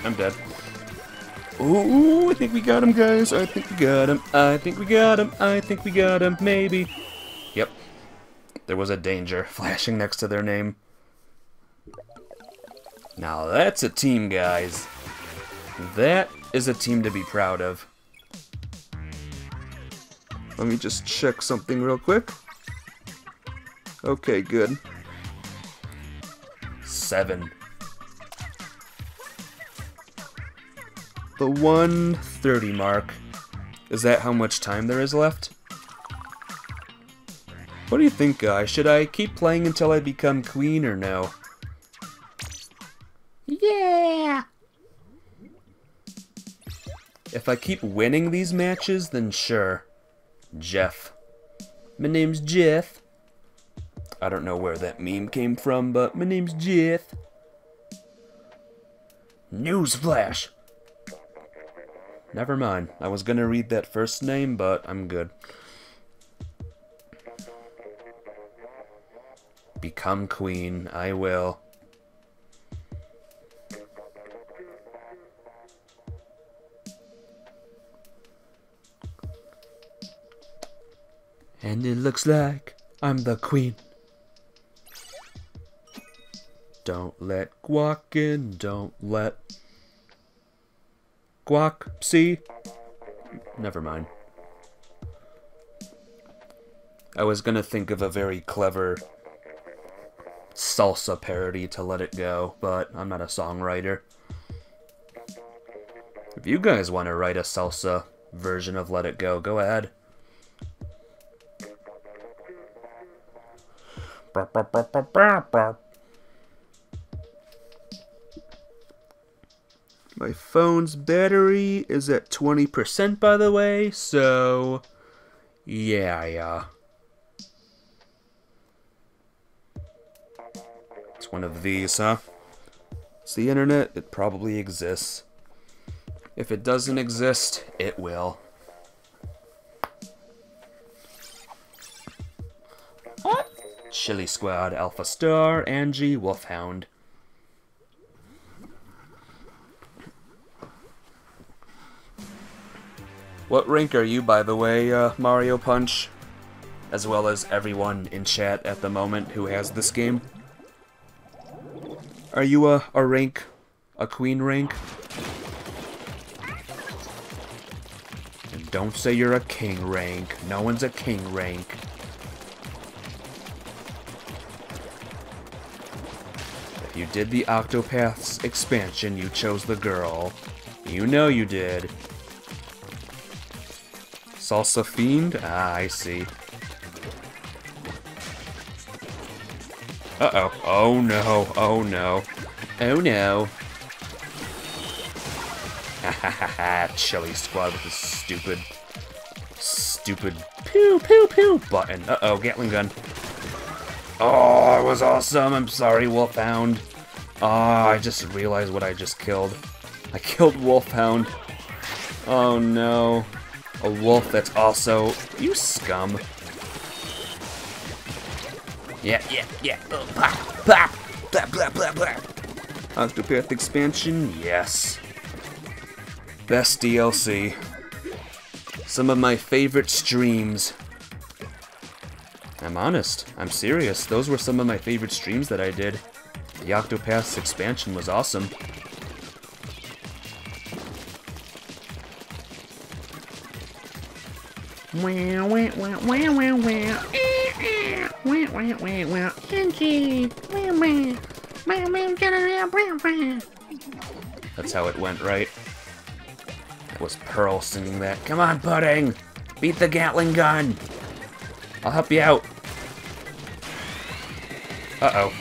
I'm dead. Ooh, I think we got him, guys. I think we got him. I think we got him. I think we got him. Maybe. Yep. There was a danger flashing next to their name. Now that's a team, guys. That is a team to be proud of. Let me just check something real quick. Okay, good. Seven. The 130 mark. Is that how much time there is left? What do you think, guys? Should I keep playing until I become queen or no? Yeah! If I keep winning these matches, then sure. Jeff. My name's Jeff. I don't know where that meme came from, but my name's Jeff. Newsflash! Never mind. I was gonna read that first name, but I'm good. Become queen. I will. And it looks like I'm the queen. Don't let guac in, don't let guac see. Never mind. I was gonna think of a very clever salsa parody to let it go, but I'm not a songwriter. If you guys want to write a salsa version of Let It Go, go ahead. My phone's battery is at 20% by the way, so yeah, yeah. It's one of these, huh? It's the internet, it probably exists. If it doesn't exist, it will. Chili Squad, Alpha Star, Angie, Wolfhound. What rank are you, by the way, uh, Mario Punch? As well as everyone in chat at the moment who has this game. Are you a, a rank? A queen rank? And don't say you're a king rank. No one's a king rank. If you did the Octopaths expansion, you chose the girl. You know you did. Salsa Fiend? Ah, I see. Uh-oh. Oh no. Oh no. Oh no. Ha ha ha ha. Chili Squad with this stupid, stupid pew pew pew button. Uh-oh, Gatling gun. Oh, it was awesome. I'm sorry, Wolfhound. Oh, I just realized what I just killed. I killed Wolfhound. Oh no. A wolf that's also... You scum. Yeah, yeah, yeah. Oh, pop, pop. Blah, blah, blah, blah. Octopath expansion? Yes. Best DLC. Some of my favorite streams. I'm honest. I'm serious. Those were some of my favorite streams that I did. The Octopaths expansion was awesome. That's how it went, right? That was Pearl singing that. Come on, Pudding! Beat the Gatling gun! I'll help you out. Uh-oh.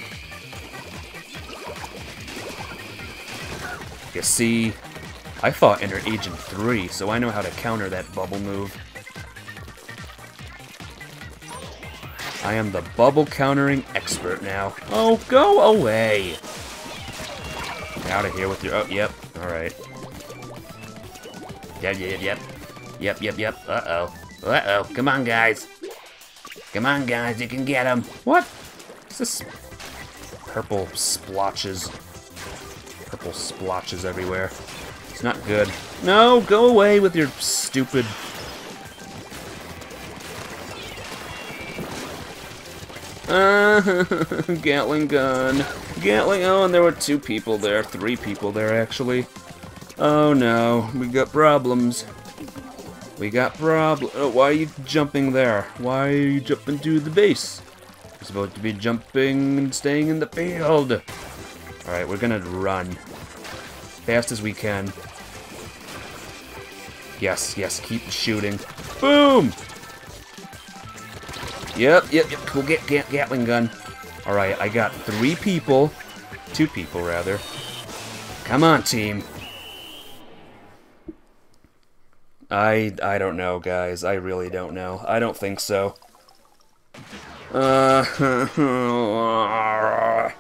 You see, I fought Inner Agent 3, so I know how to counter that bubble move. I am the bubble countering expert now. Oh, go away! Out of here with your. Oh, yep. All right. Yep, yep, yep, yep, yep, yep. Uh oh. Uh oh. Come on, guys. Come on, guys. You can get them. What? What's this? Purple splotches. Purple splotches everywhere. It's not good. No, go away with your stupid. Uh, Gatling gun. Gatling. Oh, and there were two people there. Three people there, actually. Oh no, we got problems. We got problem. Oh, why are you jumping there? Why are you jumping to the base? You're supposed to be jumping and staying in the field. Alright, we're gonna run. Fast as we can. Yes, yes, keep shooting. Boom! Yep, yep, yep. Cool get, get Gatling gun. All right, I got three people, two people rather. Come on, team. I I don't know, guys. I really don't know. I don't think so. Uh.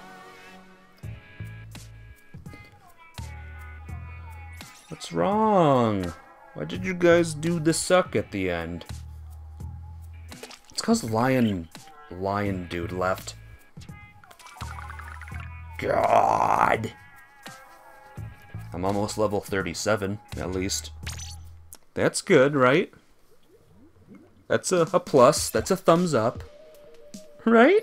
What's wrong? Why did you guys do the suck at the end? It's cause Lion... Lion dude left. God! I'm almost level 37, at least. That's good, right? That's a, a plus. That's a thumbs up. Right?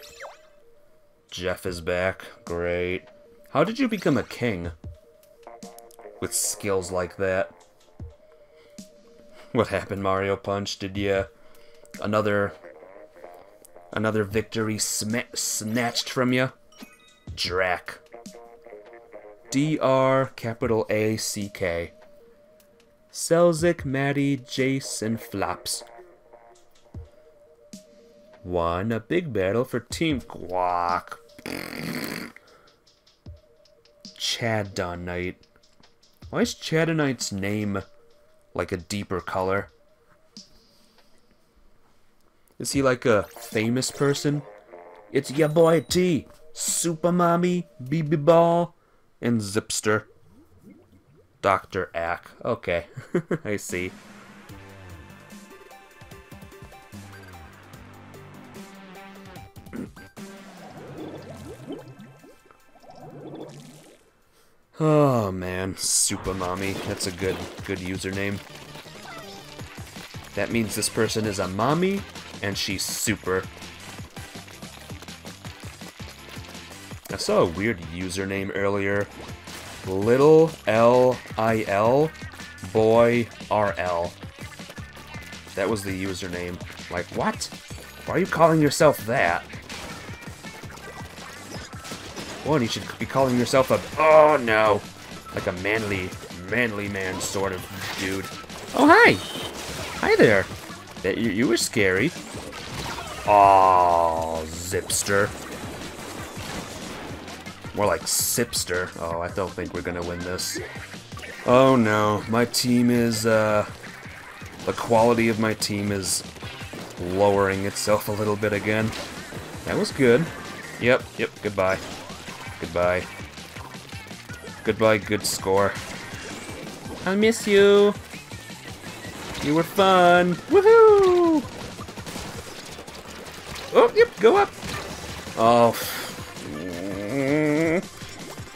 Jeff is back. Great. How did you become a king? With skills like that. What happened, Mario Punch? Did you... Another... Another victory snatched from you? Drac. D-R, capital A-C-K. Selzik, Maddie, Jace, and Flops. Won a big battle for Team Guac. Chadonite. Why is Chadonite's name like a deeper color? Is he like a famous person? It's your boy T, Super Mommy, BB Ball, and Zipster. Dr. Ack. Okay, I see. Oh man, Super Mommy. That's a good good username. That means this person is a mommy and she's super. I saw a weird username earlier. Little L I L boy RL. That was the username. Like, what? Why are you calling yourself that? One, you should be calling yourself a. Oh no! Like a manly, manly man sort of dude. Oh, hi! Hi there! That you, you were scary. Oh, Zipster. More like Sipster. Oh, I don't think we're gonna win this. Oh no, my team is, uh... The quality of my team is lowering itself a little bit again. That was good. Yep, yep, goodbye. Goodbye. Goodbye, good score. I miss you. You were fun. Woohoo! Oh, yep, go up. Oh.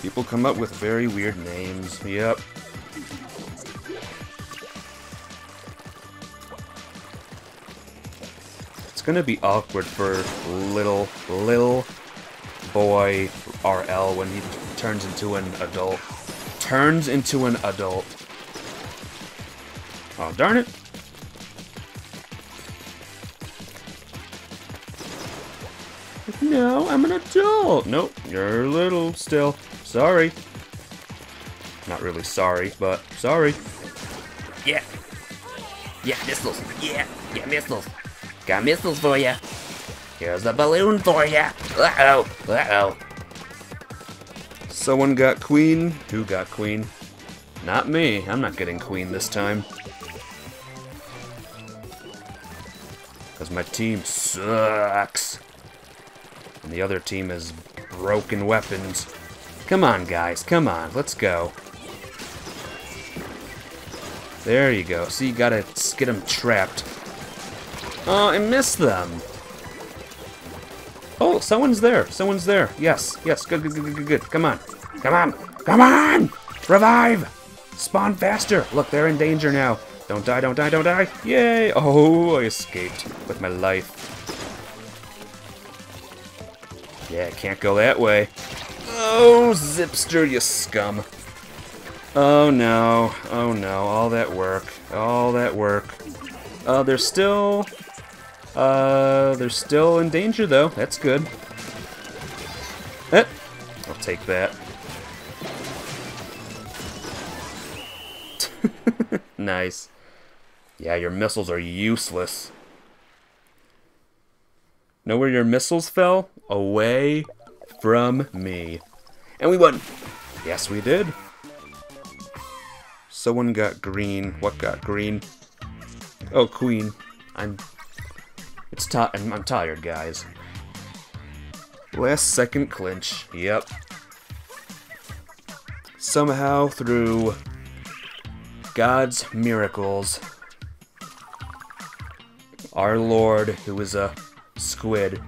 People come up with very weird names. Yep. It's gonna be awkward for little, little boy RL when he turns into an adult. Turns into an adult. Oh, darn it. No, I'm an adult. Nope, you're little still. Sorry. Not really sorry, but sorry. Yeah. Yeah, missiles. Yeah, yeah, missiles. Got missiles for ya. Here's a balloon for ya. Uh-oh, uh-oh. Someone got queen. Who got queen? Not me. I'm not getting queen this time. Because my team sucks. And the other team has broken weapons. Come on, guys. Come on. Let's go. There you go. See, you gotta get them trapped. Oh, I missed them. Oh, someone's there. Someone's there. Yes, yes. Good, good, good, good, good. Come on. Come on. Come on! Revive! Spawn faster. Look, they're in danger now. Don't die, don't die, don't die. Yay! Oh, I escaped with my life. Yeah, can't go that way. Oh, Zipster, you scum. Oh no, oh no, all that work, all that work. Uh, they're still, uh, they're still in danger though, that's good. Eh, I'll take that. nice. Yeah, your missiles are useless. Know where your missiles fell? Away from me. And we won! Yes, we did. Someone got green. What got green? Oh, queen. I'm... It's ti I'm, I'm tired, guys. Last second clinch. Yep. Somehow, through God's miracles, our Lord, who is a squid,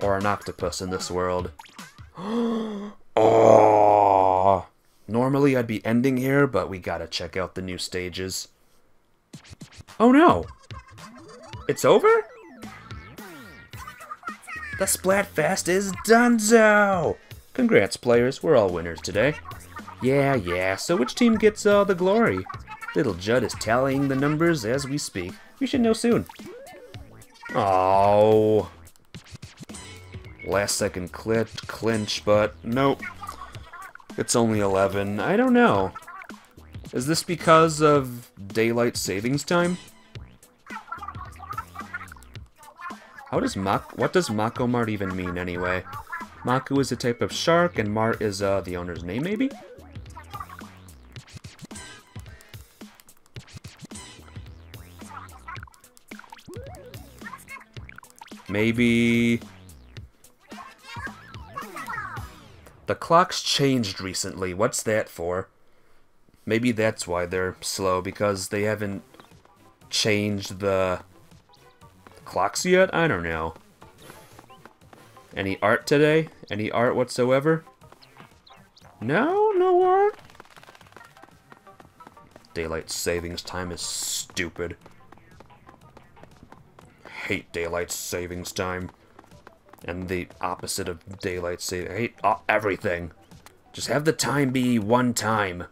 or an octopus in this world. oh! Normally I'd be ending here, but we gotta check out the new stages. Oh no! It's over? The Splatfest is donezo! Congrats, players. We're all winners today. Yeah, yeah. So which team gets all uh, the glory? Little Judd is tallying the numbers as we speak. We should know soon. Oh. Last second clipped, clinch, but nope. It's only 11. I don't know. Is this because of daylight savings time? How does Mak- what does Mako Mart even mean anyway? Mako is a type of shark and Mart is uh, the owner's name maybe? Maybe... The clock's changed recently. What's that for? Maybe that's why they're slow, because they haven't changed the clocks yet? I don't know. Any art today? Any art whatsoever? No? No art? Daylight savings time is stupid. Hate daylight savings time. And the opposite of daylight saving. I hate uh, everything. Just have the time be one time.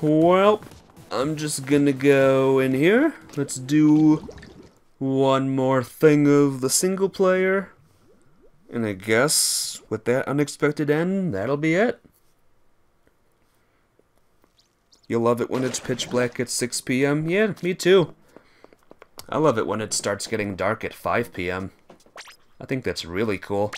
Well, I'm just gonna go in here. Let's do one more thing of the single player. And I guess with that unexpected end, that'll be it. You'll love it when it's pitch black at 6 p.m.? Yeah, me too. I love it when it starts getting dark at 5 p.m. I think that's really cool.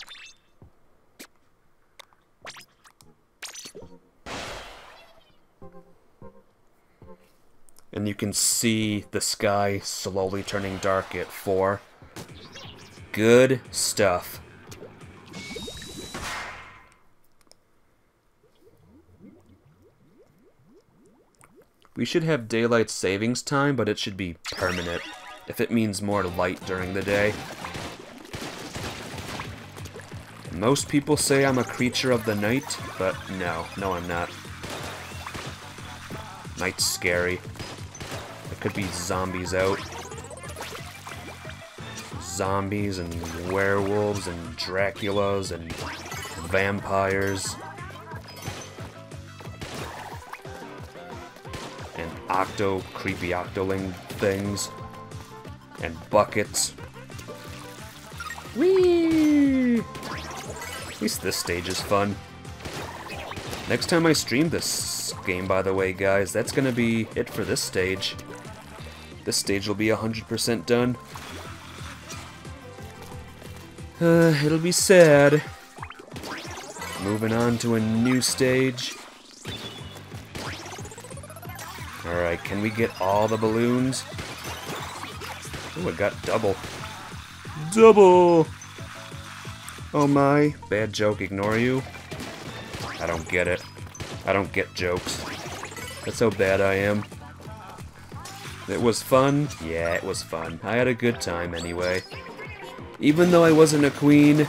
And you can see the sky slowly turning dark at 4. Good stuff. We should have daylight savings time, but it should be permanent, if it means more light during the day. Most people say I'm a creature of the night, but no, no I'm not. Night's scary. There could be zombies out. Zombies and werewolves and Draculas and vampires. and octo creepy octoling things and buckets. Whee! At least this stage is fun. Next time I stream this game, by the way, guys, that's gonna be it for this stage. This stage will be 100% done. Uh, it'll be sad. Moving on to a new stage. Alright, can we get all the balloons? Oh, I got double. Double! Oh my. Bad joke, ignore you. I don't get it. I don't get jokes. That's how bad I am. It was fun? Yeah, it was fun. I had a good time anyway. Even though I wasn't a queen,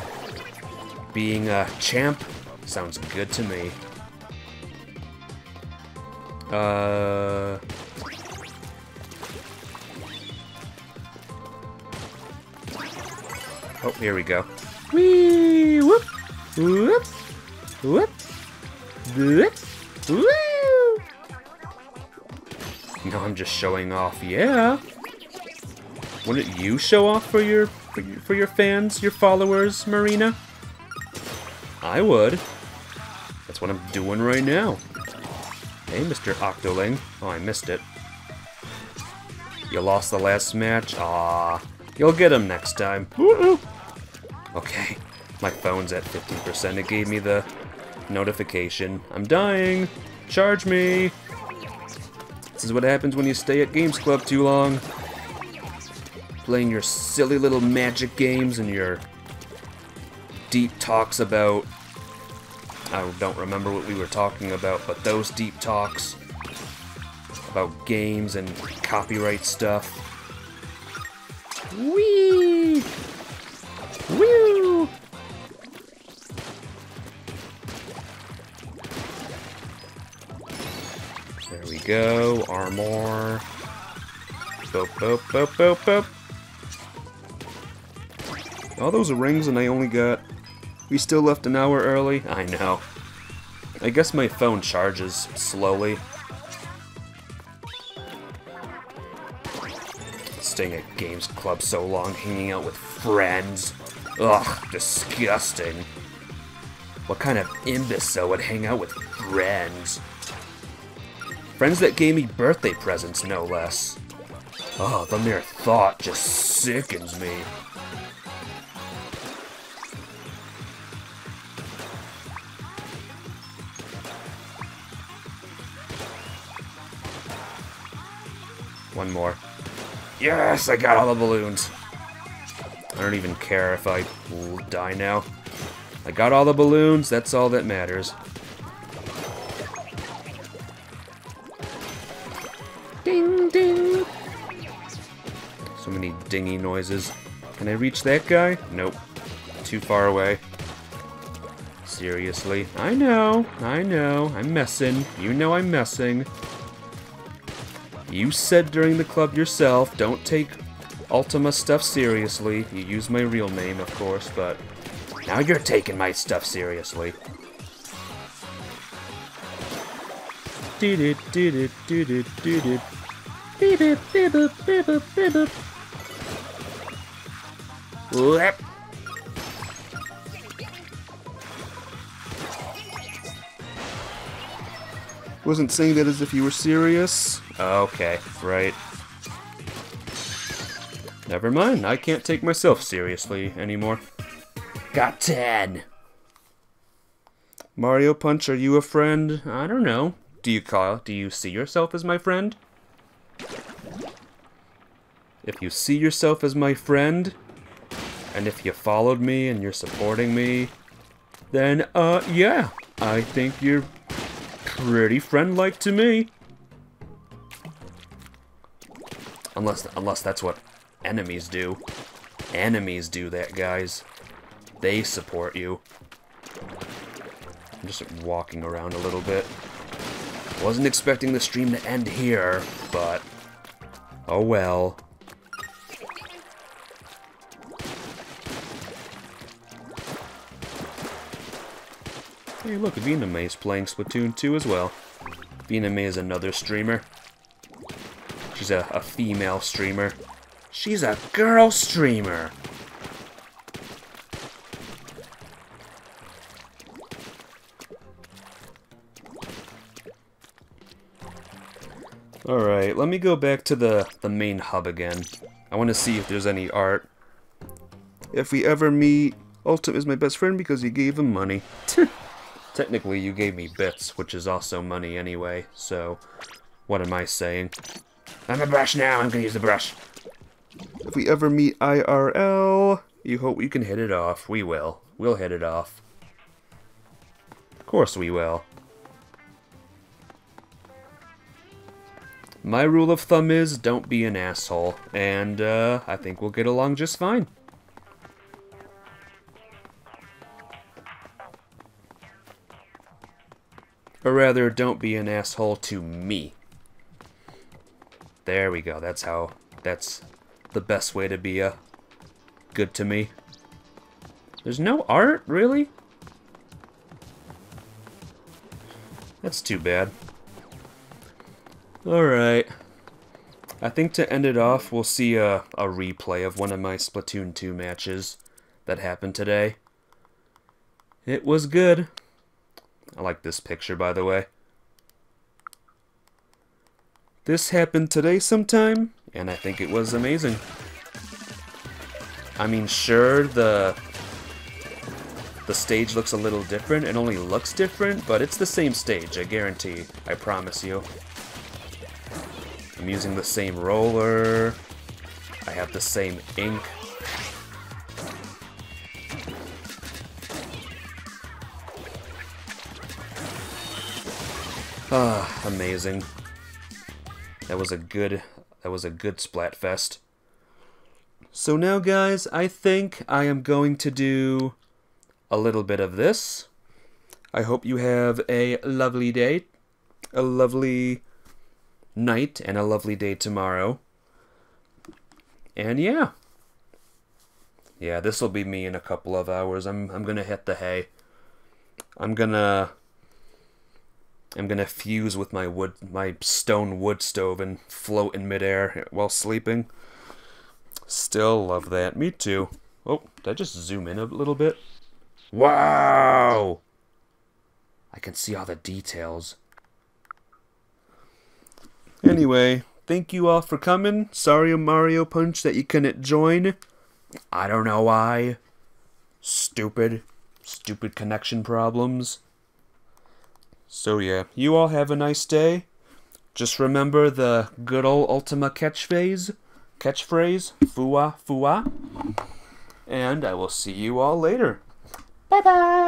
being a champ sounds good to me. Uh... Oh, here we go. Whee! Whoop! Whoop! Whoop! Whoop! Woo! No, I'm just showing off. Yeah. Wouldn't you show off for your for your, for your fans, your followers, Marina? I would. That's what I'm doing right now. Hey, Mr. Octoling. Oh, I missed it. You lost the last match? Ah, You'll get them next time. Okay, my phone's at 50%. It gave me the notification. I'm dying! Charge me! This is what happens when you stay at Games Club too long. Playing your silly little magic games and your deep talks about I don't remember what we were talking about, but those deep talks about games and copyright stuff. Whee! Woo! There we go, armor. Boop, boop, boop, boop, boop. All those rings and I only got we still left an hour early? I know. I guess my phone charges slowly. Staying at Games Club so long, hanging out with friends. Ugh, disgusting. What kind of imbecile would hang out with friends? Friends that gave me birthday presents, no less. Oh, the mere thought just sickens me. One more. Yes, I got all the balloons. I don't even care if I die now. I got all the balloons, that's all that matters. Ding ding. So many dingy noises. Can I reach that guy? Nope. Too far away. Seriously. I know, I know, I'm messing. You know I'm messing. You said during the club yourself, don't take Ultima stuff seriously. You use my real name, of course, but now you're taking my stuff seriously. Wasn't saying that as if you were serious. Okay, right. Never mind, I can't take myself seriously anymore. Got 10. Mario Punch, are you a friend? I don't know. Do you call do you see yourself as my friend? If you see yourself as my friend, and if you followed me and you're supporting me, then uh yeah, I think you're pretty friend-like to me. Unless unless that's what enemies do. Enemies do that, guys. They support you. I'm just walking around a little bit. Wasn't expecting the stream to end here, but oh well. Hey, look, Vina May's playing Splatoon 2 as well. Vina is another streamer. She's a, a female streamer. She's a girl streamer. Alright, let me go back to the, the main hub again. I want to see if there's any art. If we ever meet, Ultim is my best friend because he gave him money. Technically, you gave me bits, which is also money anyway, so what am I saying? I'm a brush now. I'm gonna use the brush. If we ever meet IRL, you hope you can hit it off. We will. We'll hit it off. Of course we will. My rule of thumb is don't be an asshole, and uh, I think we'll get along just fine. Or rather, don't be an asshole to me. There we go. That's how. That's the best way to be a good to me. There's no art, really? That's too bad. Alright. I think to end it off, we'll see a, a replay of one of my Splatoon 2 matches that happened today. It was good. I like this picture, by the way. This happened today sometime, and I think it was amazing. I mean, sure, the the stage looks a little different. It only looks different, but it's the same stage, I guarantee. I promise you. I'm using the same roller. I have the same ink. Ah, amazing. That was a good that was a good Splatfest. So now guys, I think I am going to do a little bit of this. I hope you have a lovely day, a lovely night, and a lovely day tomorrow. And yeah. Yeah, this will be me in a couple of hours. I'm I'm gonna hit the hay. I'm gonna I'm gonna fuse with my wood, my stone wood stove and float in midair while sleeping. Still love that. Me too. Oh, did I just zoom in a little bit? Wow! I can see all the details. Anyway, thank you all for coming. Sorry, Mario Punch, that you couldn't join. I don't know why. Stupid. Stupid connection problems. So yeah, you all have a nice day. Just remember the good old Ultima catchphrase, catchphrase, fua fua. and I will see you all later. Bye bye.